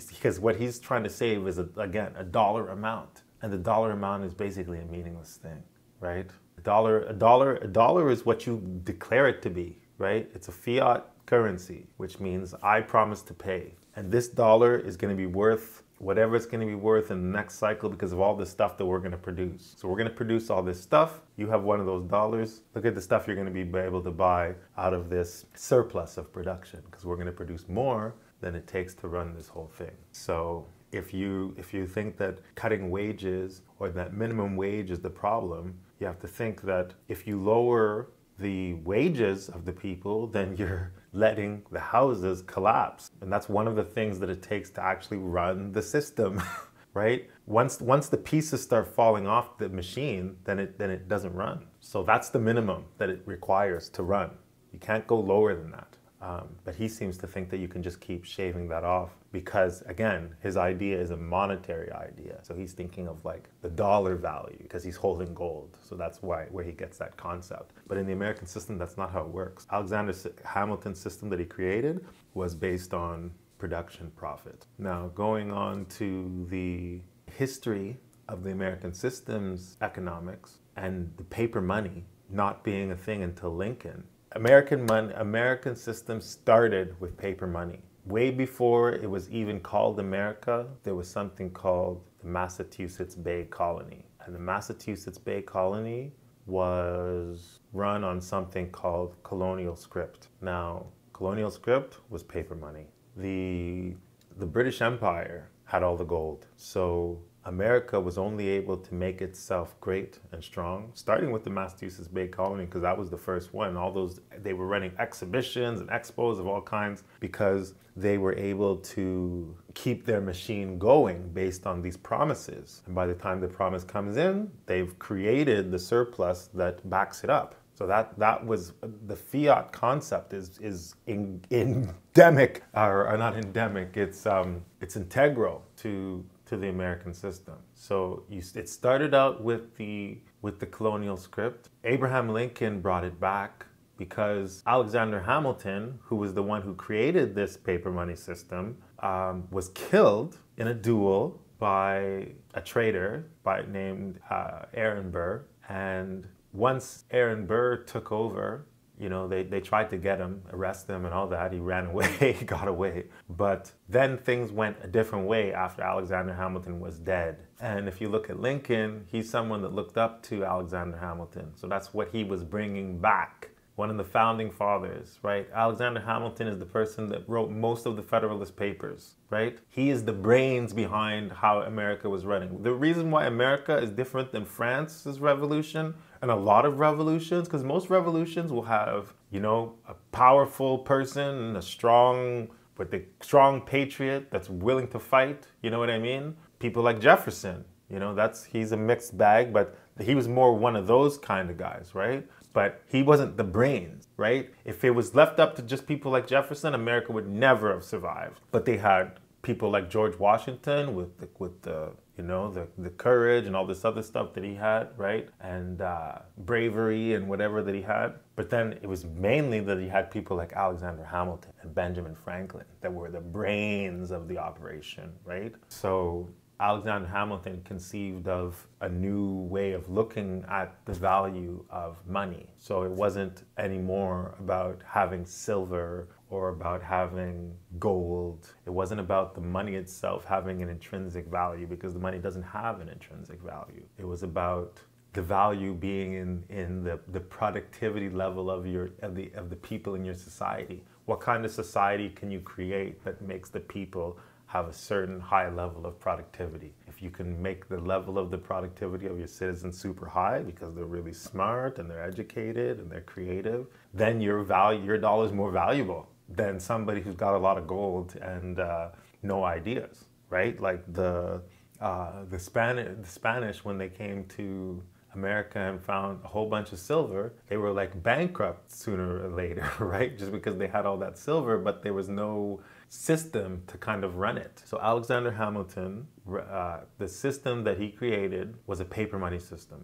because what he's trying to save is a, again a dollar amount, and the dollar amount is basically a meaningless thing, right? A dollar, a dollar, a dollar is what you declare it to be, right? It's a fiat currency, which means I promise to pay, and this dollar is going to be worth whatever it's going to be worth in the next cycle because of all the stuff that we're going to produce. So we're going to produce all this stuff. You have one of those dollars. Look at the stuff you're going to be able to buy out of this surplus of production because we're going to produce more than it takes to run this whole thing. So if you if you think that cutting wages or that minimum wage is the problem, you have to think that if you lower the wages of the people, then you're letting the houses collapse. And that's one of the things that it takes to actually run the system. right? Once once the pieces start falling off the machine, then it then it doesn't run. So that's the minimum that it requires to run. You can't go lower than that. Um, but he seems to think that you can just keep shaving that off because, again, his idea is a monetary idea. So he's thinking of like the dollar value because he's holding gold. So that's why where he gets that concept. But in the American system, that's not how it works. Alexander Hamilton's system that he created was based on production profit. Now, going on to the history of the American system's economics and the paper money not being a thing until Lincoln American money, American system started with paper money. Way before it was even called America, there was something called the Massachusetts Bay Colony. And the Massachusetts Bay Colony was run on something called colonial script. Now, colonial script was paper money. The, the British Empire had all the gold. So America was only able to make itself great and strong, starting with the Massachusetts Bay Colony, because that was the first one. All those, they were running exhibitions and expos of all kinds because they were able to keep their machine going based on these promises. And by the time the promise comes in, they've created the surplus that backs it up. So that that was the fiat concept is is in, endemic or, or, not endemic. It's um, it's integral to to the American system. So you, it started out with the with the colonial script. Abraham Lincoln brought it back because Alexander Hamilton, who was the one who created this paper money system, um, was killed in a duel by a traitor by named uh, Aaron Burr. And once Aaron Burr took over, you know, they, they tried to get him, arrest him, and all that. He ran away, got away. But then things went a different way after Alexander Hamilton was dead. And if you look at Lincoln, he's someone that looked up to Alexander Hamilton. So that's what he was bringing back. One of the founding fathers, right? Alexander Hamilton is the person that wrote most of the Federalist Papers, right? He is the brains behind how America was running. The reason why America is different than France's revolution and a lot of revolutions because most revolutions will have you know a powerful person a strong but the strong patriot that's willing to fight you know what i mean people like jefferson you know that's he's a mixed bag but he was more one of those kind of guys right but he wasn't the brains right if it was left up to just people like jefferson america would never have survived but they had people like George Washington with the, with the you know the the courage and all this other stuff that he had, right? And uh, bravery and whatever that he had. But then it was mainly that he had people like Alexander Hamilton and Benjamin Franklin that were the brains of the operation, right? So Alexander Hamilton conceived of a new way of looking at the value of money. So it wasn't anymore about having silver or about having gold. It wasn't about the money itself having an intrinsic value because the money doesn't have an intrinsic value. It was about the value being in, in the, the productivity level of your of the of the people in your society. What kind of society can you create that makes the people have a certain high level of productivity. If you can make the level of the productivity of your citizens super high because they're really smart and they're educated and they're creative, then your value, your dollar is more valuable than somebody who's got a lot of gold and uh, no ideas, right? Like the uh, the Spanish, the Spanish when they came to America and found a whole bunch of silver, they were like bankrupt sooner or later, right? Just because they had all that silver, but there was no system to kind of run it. So Alexander Hamilton, uh, the system that he created was a paper money system.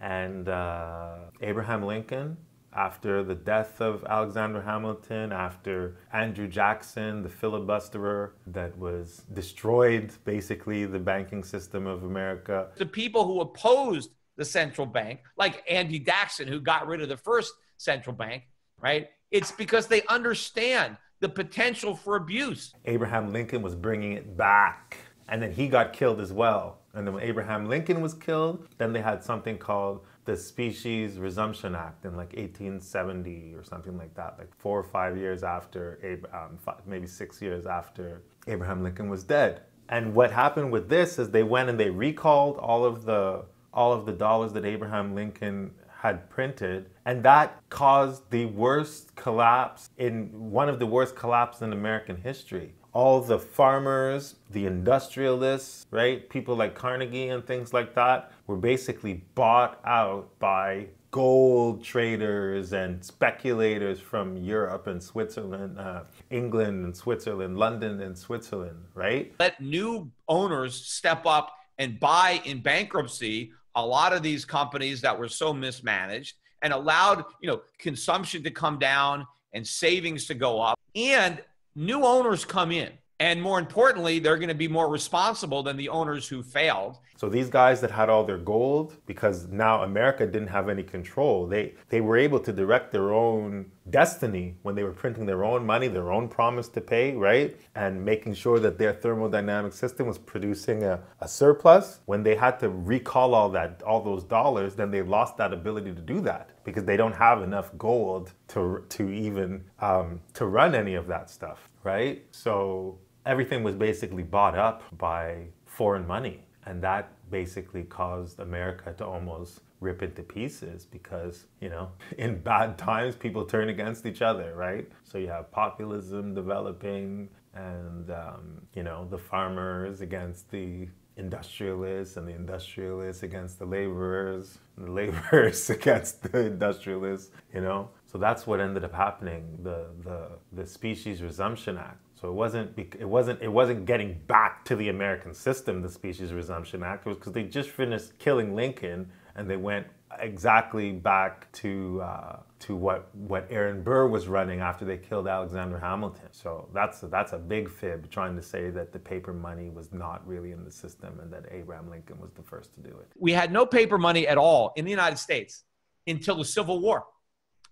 And uh, Abraham Lincoln, after the death of Alexander Hamilton, after Andrew Jackson, the filibusterer that was destroyed basically the banking system of America. The people who opposed the central bank, like Andy Jackson, who got rid of the first central bank, right? It's because they understand the potential for abuse. Abraham Lincoln was bringing it back. And then he got killed as well. And then when Abraham Lincoln was killed, then they had something called the Species Resumption Act in like 1870 or something like that, like four or five years after, um, five, maybe six years after Abraham Lincoln was dead. And what happened with this is they went and they recalled all of the all of the dollars that Abraham Lincoln had printed, and that caused the worst collapse in one of the worst collapses in American history. All the farmers, the industrialists, right, people like Carnegie and things like that were basically bought out by gold traders and speculators from Europe and Switzerland, uh, England and Switzerland, London and Switzerland, right? Let new owners step up and buy in bankruptcy a lot of these companies that were so mismanaged and allowed you know consumption to come down and savings to go up and new owners come in and more importantly they're going to be more responsible than the owners who failed. So these guys that had all their gold because now america didn't have any control they they were able to direct their own destiny when they were printing their own money their own promise to pay right? And making sure that their thermodynamic system was producing a, a surplus. When they had to recall all that all those dollars then they lost that ability to do that because they don't have enough gold to to even um, to run any of that stuff right? So everything was basically bought up by foreign money. And that basically caused America to almost rip into pieces because, you know, in bad times, people turn against each other, right? So you have populism developing and, um, you know, the farmers against the industrialists and the industrialists against the laborers, and the laborers against the industrialists, you know? So that's what ended up happening. The, the, the Species Resumption Act so it wasn't it wasn't it wasn't getting back to the American system. The Species Resumption Act was because they just finished killing Lincoln and they went exactly back to uh, to what what Aaron Burr was running after they killed Alexander Hamilton. So that's a, that's a big fib trying to say that the paper money was not really in the system and that Abraham Lincoln was the first to do it. We had no paper money at all in the United States until the Civil War,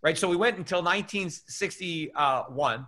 right? So we went until 1961, right?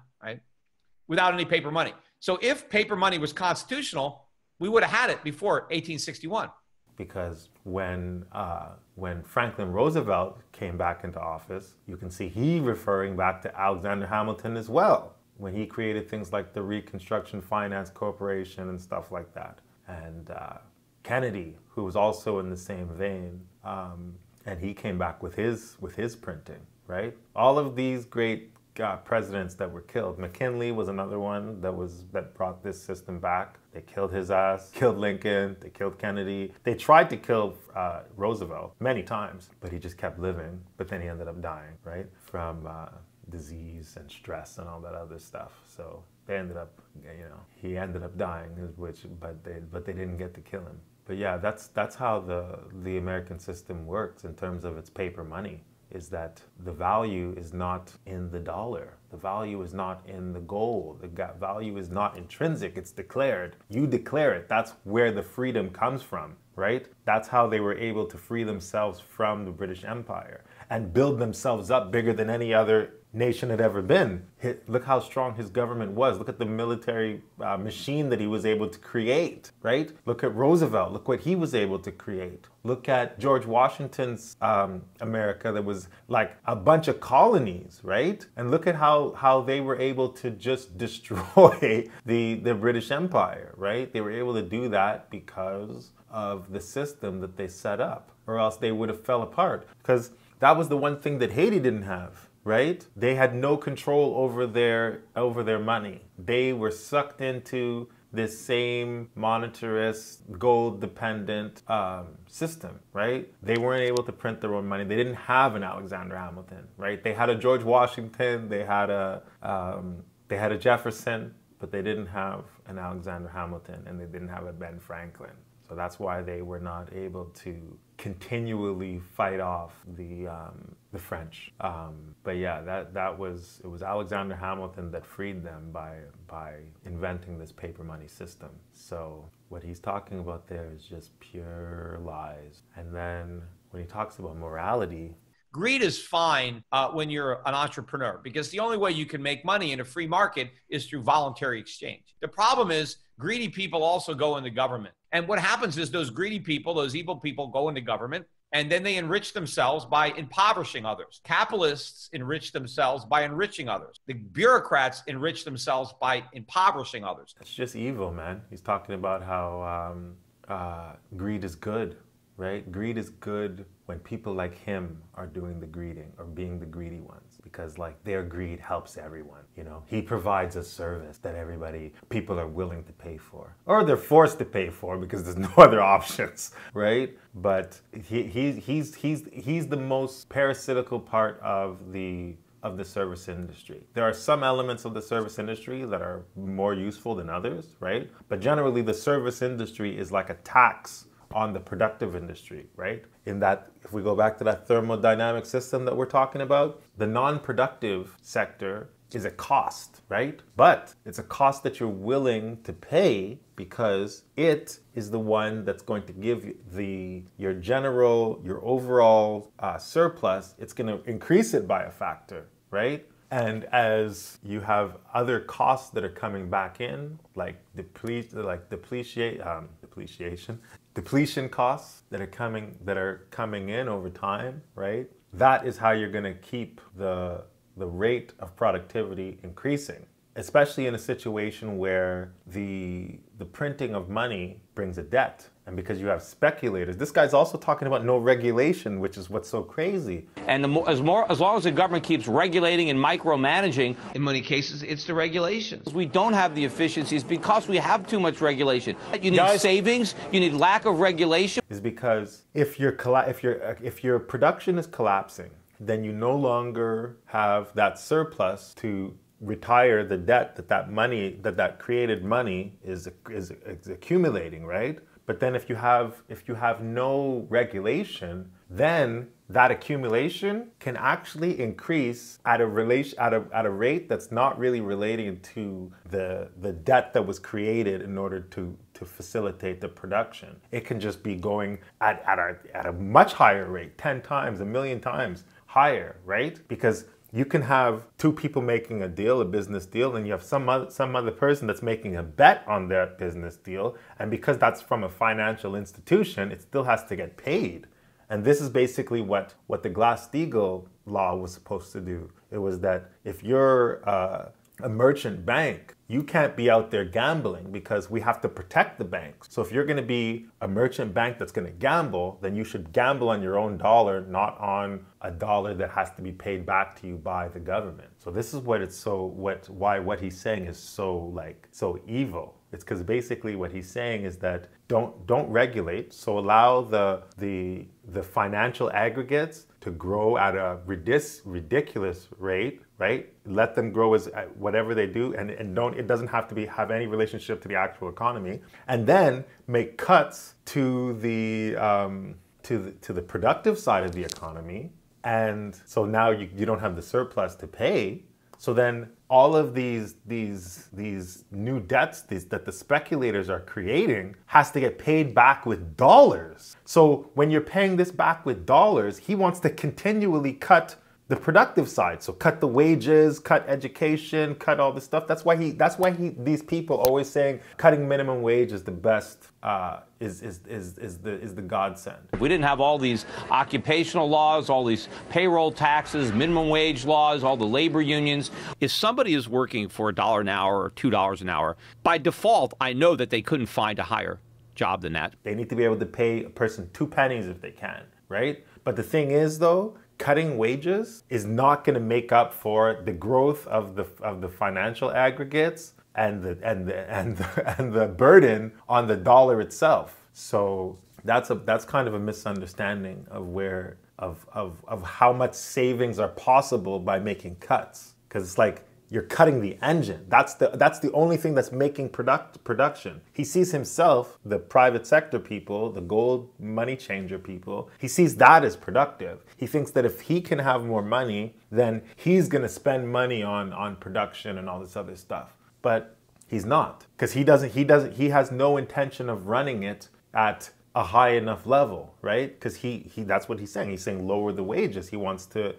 Without any paper money. So if paper money was constitutional, we would have had it before 1861. Because when uh, when Franklin Roosevelt came back into office, you can see he referring back to Alexander Hamilton as well when he created things like the Reconstruction Finance Corporation and stuff like that. And uh, Kennedy, who was also in the same vein, um, and he came back with his with his printing. Right, all of these great uh, presidents that were killed. McKinley was another one that was that brought this system back. They killed his ass, killed Lincoln, they killed Kennedy. They tried to kill uh, Roosevelt many times, but he just kept living. But then he ended up dying, right, from uh, disease and stress and all that other stuff. So they ended up, you know, he ended up dying, which, but they, but they didn't get to kill him. But yeah, that's that's how the the American system works in terms of its paper money. Is that the value is not in the dollar. The value is not in the gold. The value is not intrinsic. It's declared. You declare it. That's where the freedom comes from, right? That's how they were able to free themselves from the British Empire and build themselves up bigger than any other nation had ever been. Look how strong his government was. Look at the military uh, machine that he was able to create, right? Look at Roosevelt. Look what he was able to create. Look at George Washington's um, America that was like a bunch of colonies, right? And look at how, how they were able to just destroy the, the British Empire, right? They were able to do that because of the system that they set up, or else they would have fell apart. Because that was the one thing that Haiti didn't have right? They had no control over their over their money. They were sucked into this same monetarist, gold dependent um, system, right? They weren't able to print their own money. They didn't have an Alexander Hamilton, right? They had a George Washington, they had a um, they had a Jefferson, but they didn't have an Alexander Hamilton, and they didn't have a Ben Franklin. So that's why they were not able to continually fight off the um, the French. Um, but yeah, that that was it was Alexander Hamilton that freed them by by inventing this paper money system. So what he's talking about there is just pure lies. And then when he talks about morality, Greed is fine uh, when you're an entrepreneur because the only way you can make money in a free market is through voluntary exchange. The problem is greedy people also go into government. And what happens is those greedy people, those evil people go into government and then they enrich themselves by impoverishing others. Capitalists enrich themselves by enriching others. The bureaucrats enrich themselves by impoverishing others. It's just evil, man. He's talking about how um, uh, greed is good, right? Greed is good when people like him are doing the greeting or being the greedy ones because like their greed helps everyone you know he provides a service that everybody people are willing to pay for or they're forced to pay for because there's no other options right but he, he he's he's he's the most parasitical part of the of the service industry. There are some elements of the service industry that are more useful than others, right? But generally the service industry is like a tax on the productive industry, right? In that, if we go back to that thermodynamic system that we're talking about, the non productive sector is a cost, right? But it's a cost that you're willing to pay because it is the one that's going to give the your general, your overall uh, surplus. It's going to increase it by a factor, right? And as you have other costs that are coming back in, like deplete, like depreciate, um, depreciation, depletion costs that are coming that are coming in over time, right? That is how you're going to keep the the rate of productivity increasing especially in a situation where the the printing of money brings a debt and because you have speculators this guy's also talking about no regulation which is what's so crazy. And more, as more as long as the government keeps regulating and micromanaging in many cases it's the regulations. We don't have the efficiencies because we have too much regulation. You need Guys, savings you need lack of regulation. Is because if your if your if your production is collapsing then you no longer have that surplus to retire the debt that that money that that created money is, is, is accumulating right but then if you have if you have no regulation then that accumulation can actually increase at a relation at a, at a rate that's not really relating to the the debt that was created in order to to facilitate the production. It can just be going at, at, a, at a much higher rate 10 times a million times higher right? Because you can have two people making a deal, a business deal, and you have some other, some other person that's making a bet on that business deal. And because that's from a financial institution, it still has to get paid. And this is basically what, what the Glass-Steagall law was supposed to do. It was that if you're uh, a merchant bank, you can't be out there gambling because we have to protect the banks. So if you're going to be a merchant bank that's going to gamble, then you should gamble on your own dollar, not on a dollar that has to be paid back to you by the government. So this is what it's so what why what he's saying is so like so evil. It's because basically what he's saying is that don't don't regulate, so allow the the the financial aggregates to grow at a ridiculous rate, right? Let them grow as whatever they do, and, and don't. It doesn't have to be have any relationship to the actual economy, and then make cuts to the um, to the, to the productive side of the economy, and so now you, you don't have the surplus to pay. So then all of these these these new debts these, that the speculators are creating has to get paid back with dollars. So when you're paying this back with dollars, he wants to continually cut the productive side. So cut the wages, cut education, cut all this stuff. That's why he. That's why he. These people always saying cutting minimum wage is the best. Uh, is, is is is the is the godsend. If we didn't have all these occupational laws, all these payroll taxes, minimum wage laws, all the labor unions. If somebody is working for a dollar an hour or two dollars an hour, by default, I know that they couldn't find a higher job than that. They need to be able to pay a person two pennies if they can, right? But the thing is, though, cutting wages is not going to make up for the growth of the of the financial aggregates and the and the and the, and the burden on the dollar itself. So that's a that's kind of a misunderstanding of where of of of how much savings are possible by making cuts because it's like you're cutting the engine. That's the that's the only thing that's making product production. He sees himself, the private sector people, the gold money changer people, he sees that as productive. He thinks that if he can have more money, then he's gonna spend money on on production and all this other stuff. But he's not. Because he doesn't he doesn't he has no intention of running it at a high enough level, right? Because he, he that's what he's saying. He's saying lower the wages. He wants to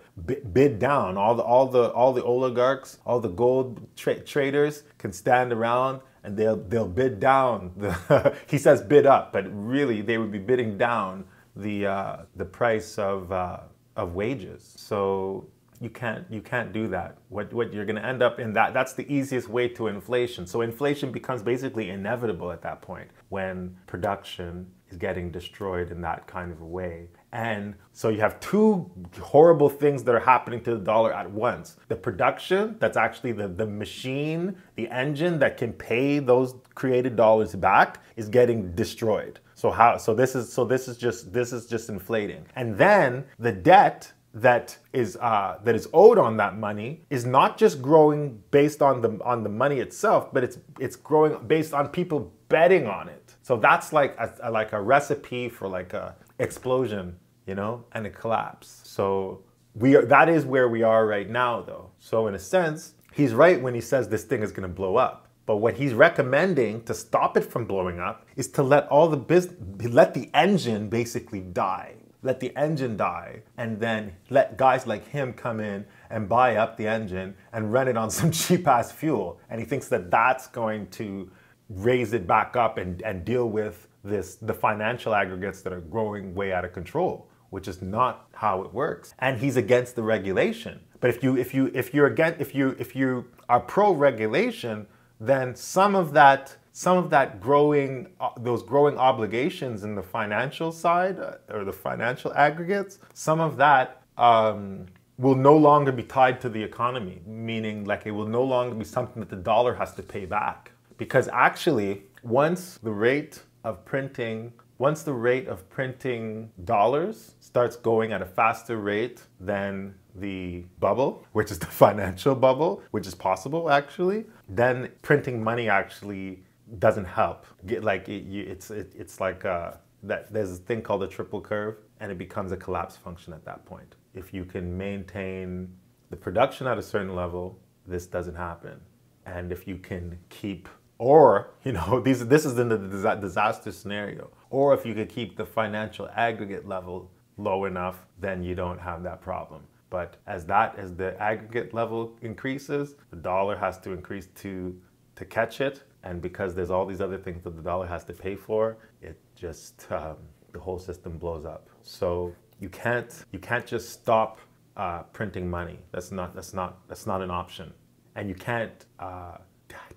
bid down. All the all the all the oligarchs, all the gold tra- traders can stand around and they'll they'll bid down. The he says bid up, but really they would be bidding down the uh, the price of uh, of wages. So you can't you can't do that. What what you're going to end up in that that's the easiest way to inflation. So inflation becomes basically inevitable at that point when production is getting destroyed in that kind of a way. And so you have two horrible things that are happening to the dollar at once. The production, that's actually the, the machine, the engine that can pay those created dollars back is getting destroyed. So how so this is so this is just this is just inflating. And then the debt that is uh, that is owed on that money is not just growing based on the on the money itself, but it's it's growing based on people betting on it. So that's like a, a, like a recipe for like a explosion, you know, and a collapse. So we are, that is where we are right now, though. So in a sense, he's right when he says this thing is going to blow up. But what he's recommending to stop it from blowing up is to let all the business, let the engine basically die. Let the engine die, and then let guys like him come in and buy up the engine and run it on some cheap ass fuel. And he thinks that that's going to raise it back up and, and deal with this the financial aggregates that are growing way out of control which is not how it works. And he's against the regulation. But if you if you if you're against if you if you are pro regulation then some of that some of that growing uh, those growing obligations in the financial side uh, or the financial aggregates some of that um, will no longer be tied to the economy meaning like it will no longer be something that the dollar has to pay back because actually, once the rate of printing once the rate of printing dollars starts going at a faster rate than the bubble, which is the financial bubble, which is possible actually, then printing money actually doesn't help. Get like it, it's it, it's like uh, that. There's a thing called a triple curve, and it becomes a collapse function at that point. If you can maintain the production at a certain level, this doesn't happen, and if you can keep or, you know, these, this is in the disaster scenario. Or if you could keep the financial aggregate level low enough, then you don't have that problem. But as that, as the aggregate level increases, the dollar has to increase to, to catch it. And because there's all these other things that the dollar has to pay for, it just, um, the whole system blows up. So you can't, you can't just stop uh, printing money. That's not, that's, not, that's not an option. And you can't uh,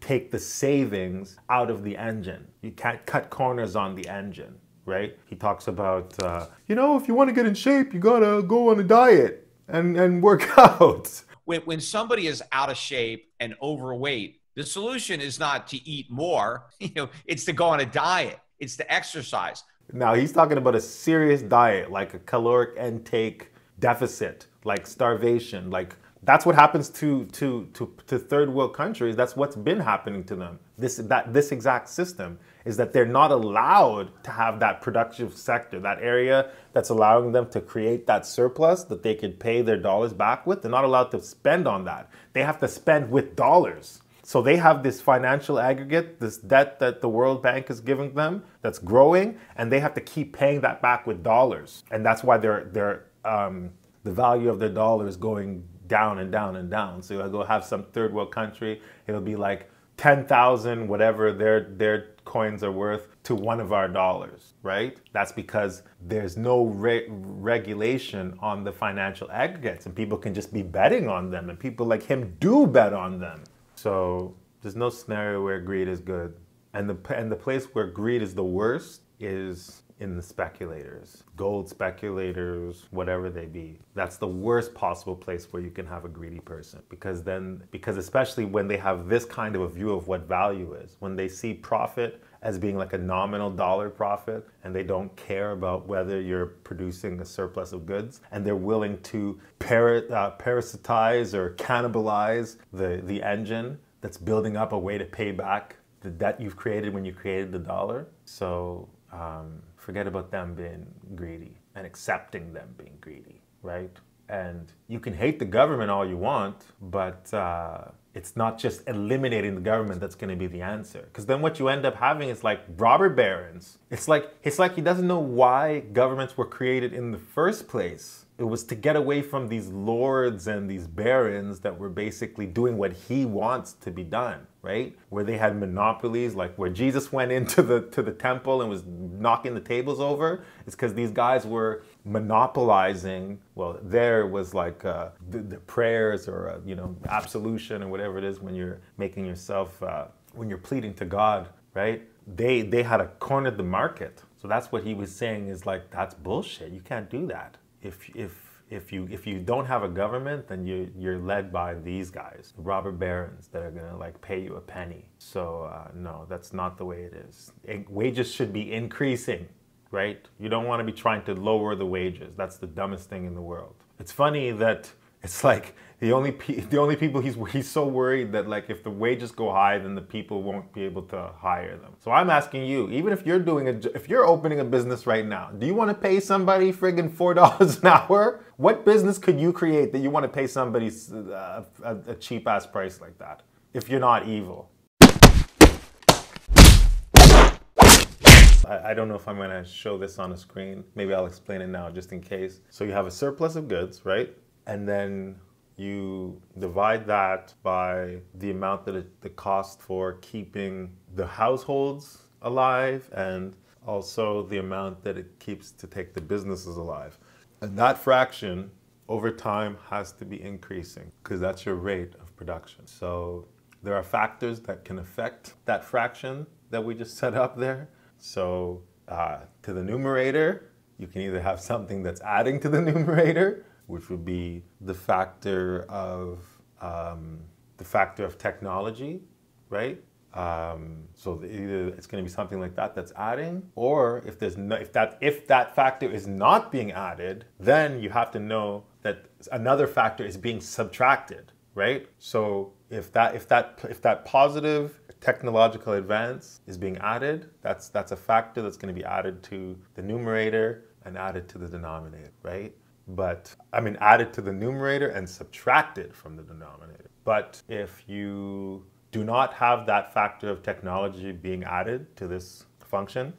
take the savings out of the engine. You can't cut corners on the engine, right? He talks about, uh, you know, if you want to get in shape, you gotta go on a diet and, and work out. When, when somebody is out of shape and overweight, the solution is not to eat more, you know, it's to go on a diet, it's to exercise. Now he's talking about a serious diet, like a caloric intake deficit, like starvation, like that's what happens to, to, to, to third world countries. That's what's been happening to them. This, that, this exact system is that they're not allowed to have that productive sector, that area that's allowing them to create that surplus that they could pay their dollars back with. They're not allowed to spend on that. They have to spend with dollars. So they have this financial aggregate, this debt that the World Bank is giving them that's growing, and they have to keep paying that back with dollars. And that's why they're, they're, um, the value of their dollar is going down and down and down. So you'll go have some third world country, it'll be like 10,000, whatever their, their coins are worth to one of our dollars, right? That's because there's no re- regulation on the financial aggregates and people can just be betting on them and people like him do bet on them. So there's no scenario where greed is good. And the, and the place where greed is the worst is in the speculators, gold speculators, whatever they be. That's the worst possible place where you can have a greedy person because then, because especially when they have this kind of a view of what value is, when they see profit as being like a nominal dollar profit and they don't care about whether you're producing a surplus of goods and they're willing to para- uh, parasitize or cannibalize the, the engine that's building up a way to pay back the debt you've created when you created the dollar. So, um, forget about them being greedy and accepting them being greedy, right? And you can hate the government all you want, but uh, it's not just eliminating the government that's going to be the answer. Because then what you end up having is like robber barons. It's like it's like he doesn't know why governments were created in the first place it was to get away from these lords and these barons that were basically doing what he wants to be done right? Where they had monopolies like where jesus went into the to the temple and was knocking the tables over it's because these guys were monopolizing well there was like uh, the, the, prayers or uh, you know absolution or whatever it is when you're making yourself uh, when you're pleading to god right? They they had a cornered the market. So that's what he was saying is like that's bullshit. You can't do that. If if if you if you don't have a government, then you you're led by these guys, robber barons that are gonna like pay you a penny. So uh, no, that's not the way it is. It, wages should be increasing, right? You don't want to be trying to lower the wages. That's the dumbest thing in the world. It's funny that it's like the only pe- the only people he's he's so worried that like if the wages go high then the people won't be able to hire them. So I'm asking you, even if you're doing a if you're opening a business right now, do you want to pay somebody friggin' four dollars an hour? What business could you create that you want to pay somebody uh, a, a cheap ass price like that? If you're not evil. I, don't know if I'm going to show this on a screen. Maybe I'll explain it now just in case. So you have a surplus of goods, right? And then you divide that by the amount that it the cost for keeping the households alive and also the amount that it keeps to take the businesses alive. And that fraction over time has to be increasing because that's your rate of production. So there are factors that can affect that fraction that we just set up there. So uh, to the numerator, you can either have something that's adding to the numerator which would be the factor of um, the factor of technology, right? Um, so either it's going to be something like that that's adding, or if there's no, if that if that factor is not being added, then you have to know that another factor is being subtracted, right? So if that if that if that positive technological advance is being added, that's that's a factor that's going to be added to the numerator and added to the denominator, right? but I mean added to the numerator and subtracted from the denominator. But if you do not have that factor of technology being added to this function,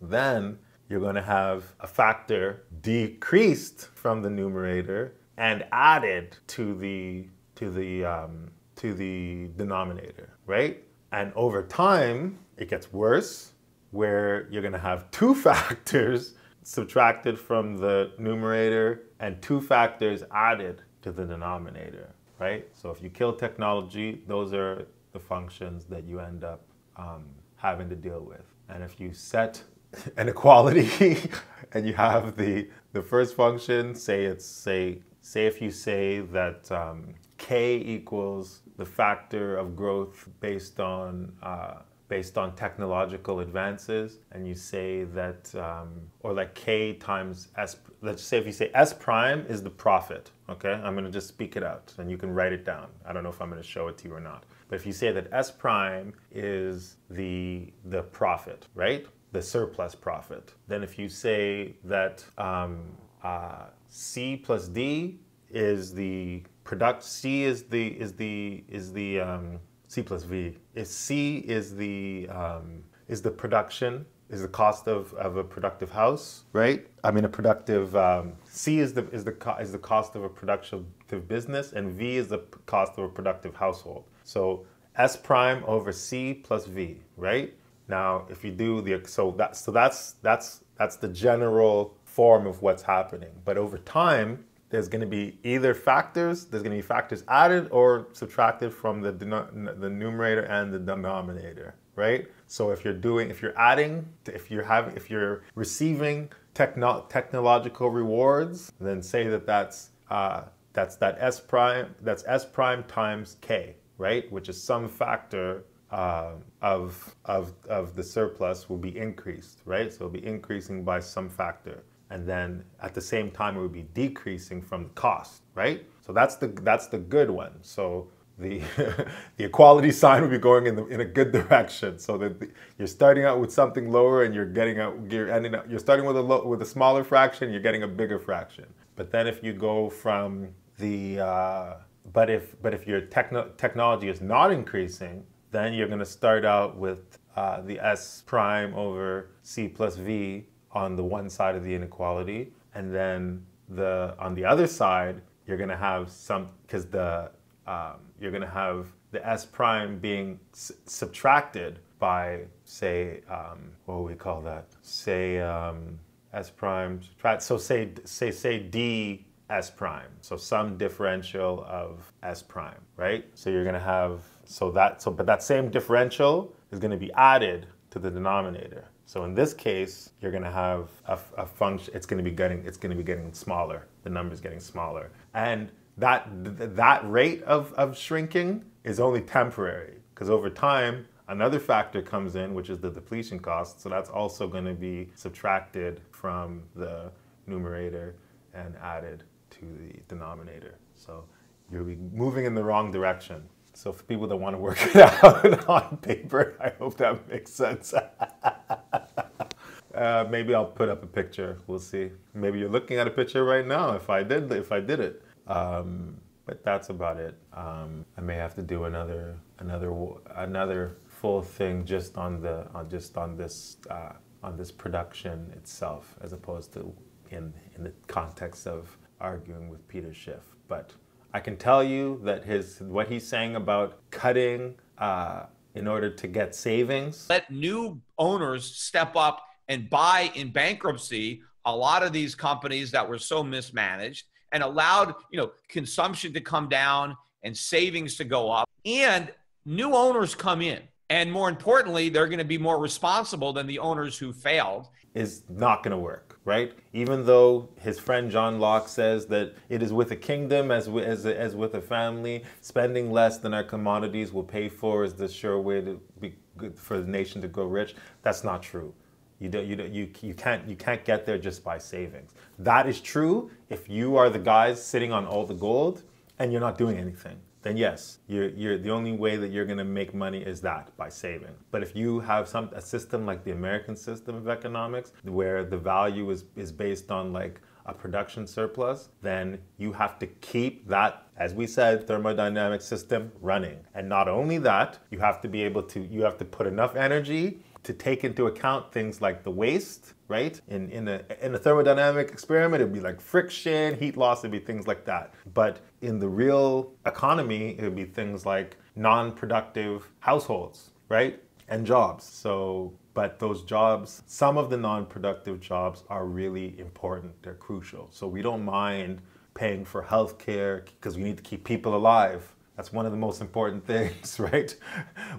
then you're going to have a factor decreased from the numerator and added to the to the um, to the denominator, right? And over time, it gets worse, where you're going to have two factors subtracted from the numerator and two factors added to the denominator, right? So if you kill technology, those are the functions that you end up um, having to deal with. And if you set an equality and you have the, the first function, say it's, say, say if you say that um, k equals the factor of growth based on, uh, based on technological advances, and you say that, um, or like K times S, let's say if you say S prime is the profit, okay? I'm gonna just speak it out and you can write it down. I don't know if I'm gonna show it to you or not. But if you say that S prime is the, the profit, right? The surplus profit. Then if you say that um, uh, C plus D is the product, C is the, is the, is the, um, C plus V. Is C is the, um, is the production, is the cost of, of a productive house, right? I mean, a productive, um, C is the, is, the, is the cost of a productive business, and V is the cost of a productive household. So S prime over C plus V, right? Now, if you do the so that so that's that's that's the general form of what's happening. But over time, there's going to be either factors, there's going to be factors added or subtracted from the the numerator and the denominator, right? So if you're doing if you're adding, if you're having if you're receiving techno- technological rewards, then say that that's uh, that's that s prime that's s prime times k right? Which is some factor uh, of, of, of the surplus will be increased, right? So it'll be increasing by some factor. And then at the same time, it would be decreasing from the cost, right? So that's the, that's the good one. So the, the equality sign will be going in, the, in a good direction. So that the, you're starting out with something lower and you're getting out, you're ending up, you're starting with a, low, with a smaller fraction, you're getting a bigger fraction. But then if you go from the, uh, but if but if your techno- technology is not increasing, then you're going to start out with uh, the s prime over c plus v on the one side of the inequality, and then the on the other side you're going to have some because the um, you're going to have the s prime being subtracted by say um, what would we call that? Say um, s prime subtract. So say say say d s prime. So some differential of s prime, right? So you're to have, so that, so, but that same differential is to be added to the denominator. So in this case, you're to have a, a function, it's to be getting, it's to be getting smaller. The number is getting smaller. And that, th- that rate of, of shrinking is only temporary because over time, another factor comes in, which is the depletion cost. So that's also going to be subtracted from the numerator and added to the denominator. So you're moving in the wrong direction. So for people that want to work it out on paper, I hope that makes sense. uh, maybe I'll put up a picture. We'll see. Maybe you're looking at a picture right now. If I did, if I did it. Um, but that's about it. Um, I may have to do another another another full thing just on the on just on this uh, on this production itself, as opposed to in in the context of arguing with Peter Schiff. But I can tell you that his what he's saying about cutting uh, in order to get savings. Let new owners step up and buy in bankruptcy a lot of these companies that were so mismanaged and allowed you know consumption to come down and savings to go up and new owners come in and more importantly they're going to be more responsible than the owners who failed is not going to work right? Even though his friend John Locke says that it is with a kingdom as, as, as with a family, spending less than our commodities will pay for is the sure way to be good for the nation to grow rich. That's not true. You, don't, you, don't, you, you, can't, you can't get there just by savings. That is true if you are the guys sitting on all the gold and you're not doing anything then yes, you're, you're, the only way that you're going to make money is that by saving. But if you have some a system like the American system of economics, where the value is, is based on like a production surplus, then you have to keep that, as we said, thermodynamic system running. And not only that, you have to be able to, you have to put enough energy to take into account things like the waste, right? In, in, a, in a thermodynamic experiment, it'd be like friction, heat loss, it'd be things like that. But in the real economy, it would be things like non productive households, right? And jobs. So, but those jobs, some of the non productive jobs are really important, they're crucial. So we don't mind paying for healthcare because we need to keep people alive. That's one of the most important things, right?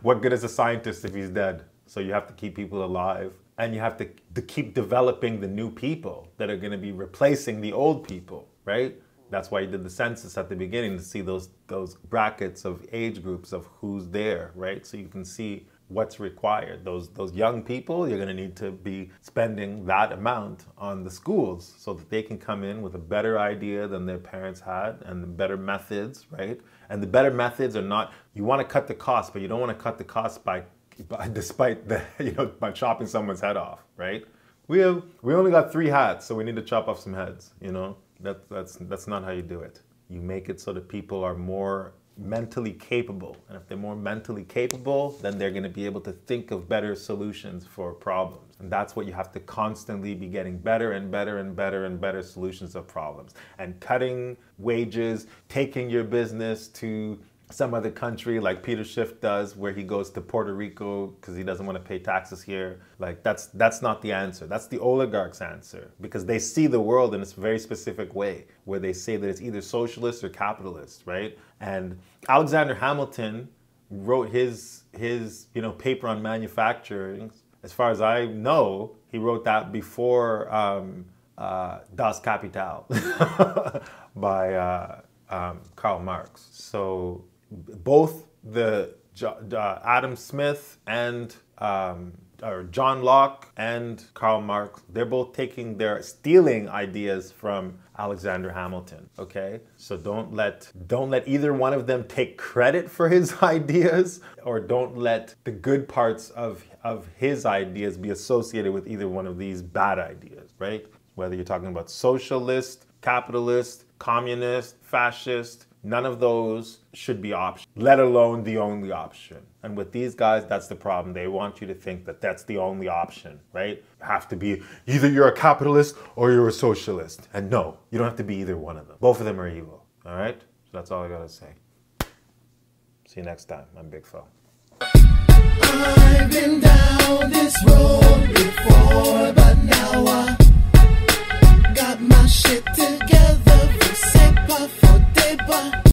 What good is a scientist if he's dead? So you have to keep people alive and you have to, to keep developing the new people that are going to be replacing the old people, right? That's why you did the census at the beginning to see those those brackets of age groups of who's there, right? So you can see what's required. Those those young people, you're going to need to be spending that amount on the schools so that they can come in with a better idea than their parents had and the better methods, right? And the better methods are not you want to cut the cost, but you don't want to cut the cost by, by despite the you know by chopping someone's head off, right? We have we only got three hats, so we need to chop off some heads, you know? That that's that's not how you do it. You make it so that people are more mentally capable. And if they're more mentally capable, then they're going to be able to think of better solutions for problems. And that's what you have to constantly be getting better and better and better and better solutions of problems. And cutting wages, taking your business to some other country like Peter Schiff does where he goes to Puerto Rico because he doesn't want to pay taxes here. Like that's that's not the answer. That's the oligarchs' answer because they see the world in a very specific way where they say that it's either socialist or capitalist, right? And Alexander Hamilton wrote his his, you know, paper on manufacturing. As far as I know, he wrote that before um, uh, Das Kapital by uh, um, Karl Marx. So both the uh, Adam Smith and um, or John Locke and Karl Marx, they're both taking their stealing ideas from Alexander Hamilton. Okay, so don't let don't let either one of them take credit for his ideas, or don't let the good parts of of his ideas be associated with either one of these bad ideas. Right? Whether you're talking about socialist, capitalist, communist, fascist, None of those should be option, let alone the only option. And with these guys, that's the problem. They want you to think that that's the only option, right? You Have to be either you're a capitalist or you're a socialist. And no, you don't have to be either one of them. Both of them are evil, all right? So that's all I gotta say. See you next time. I'm Big Foe paper.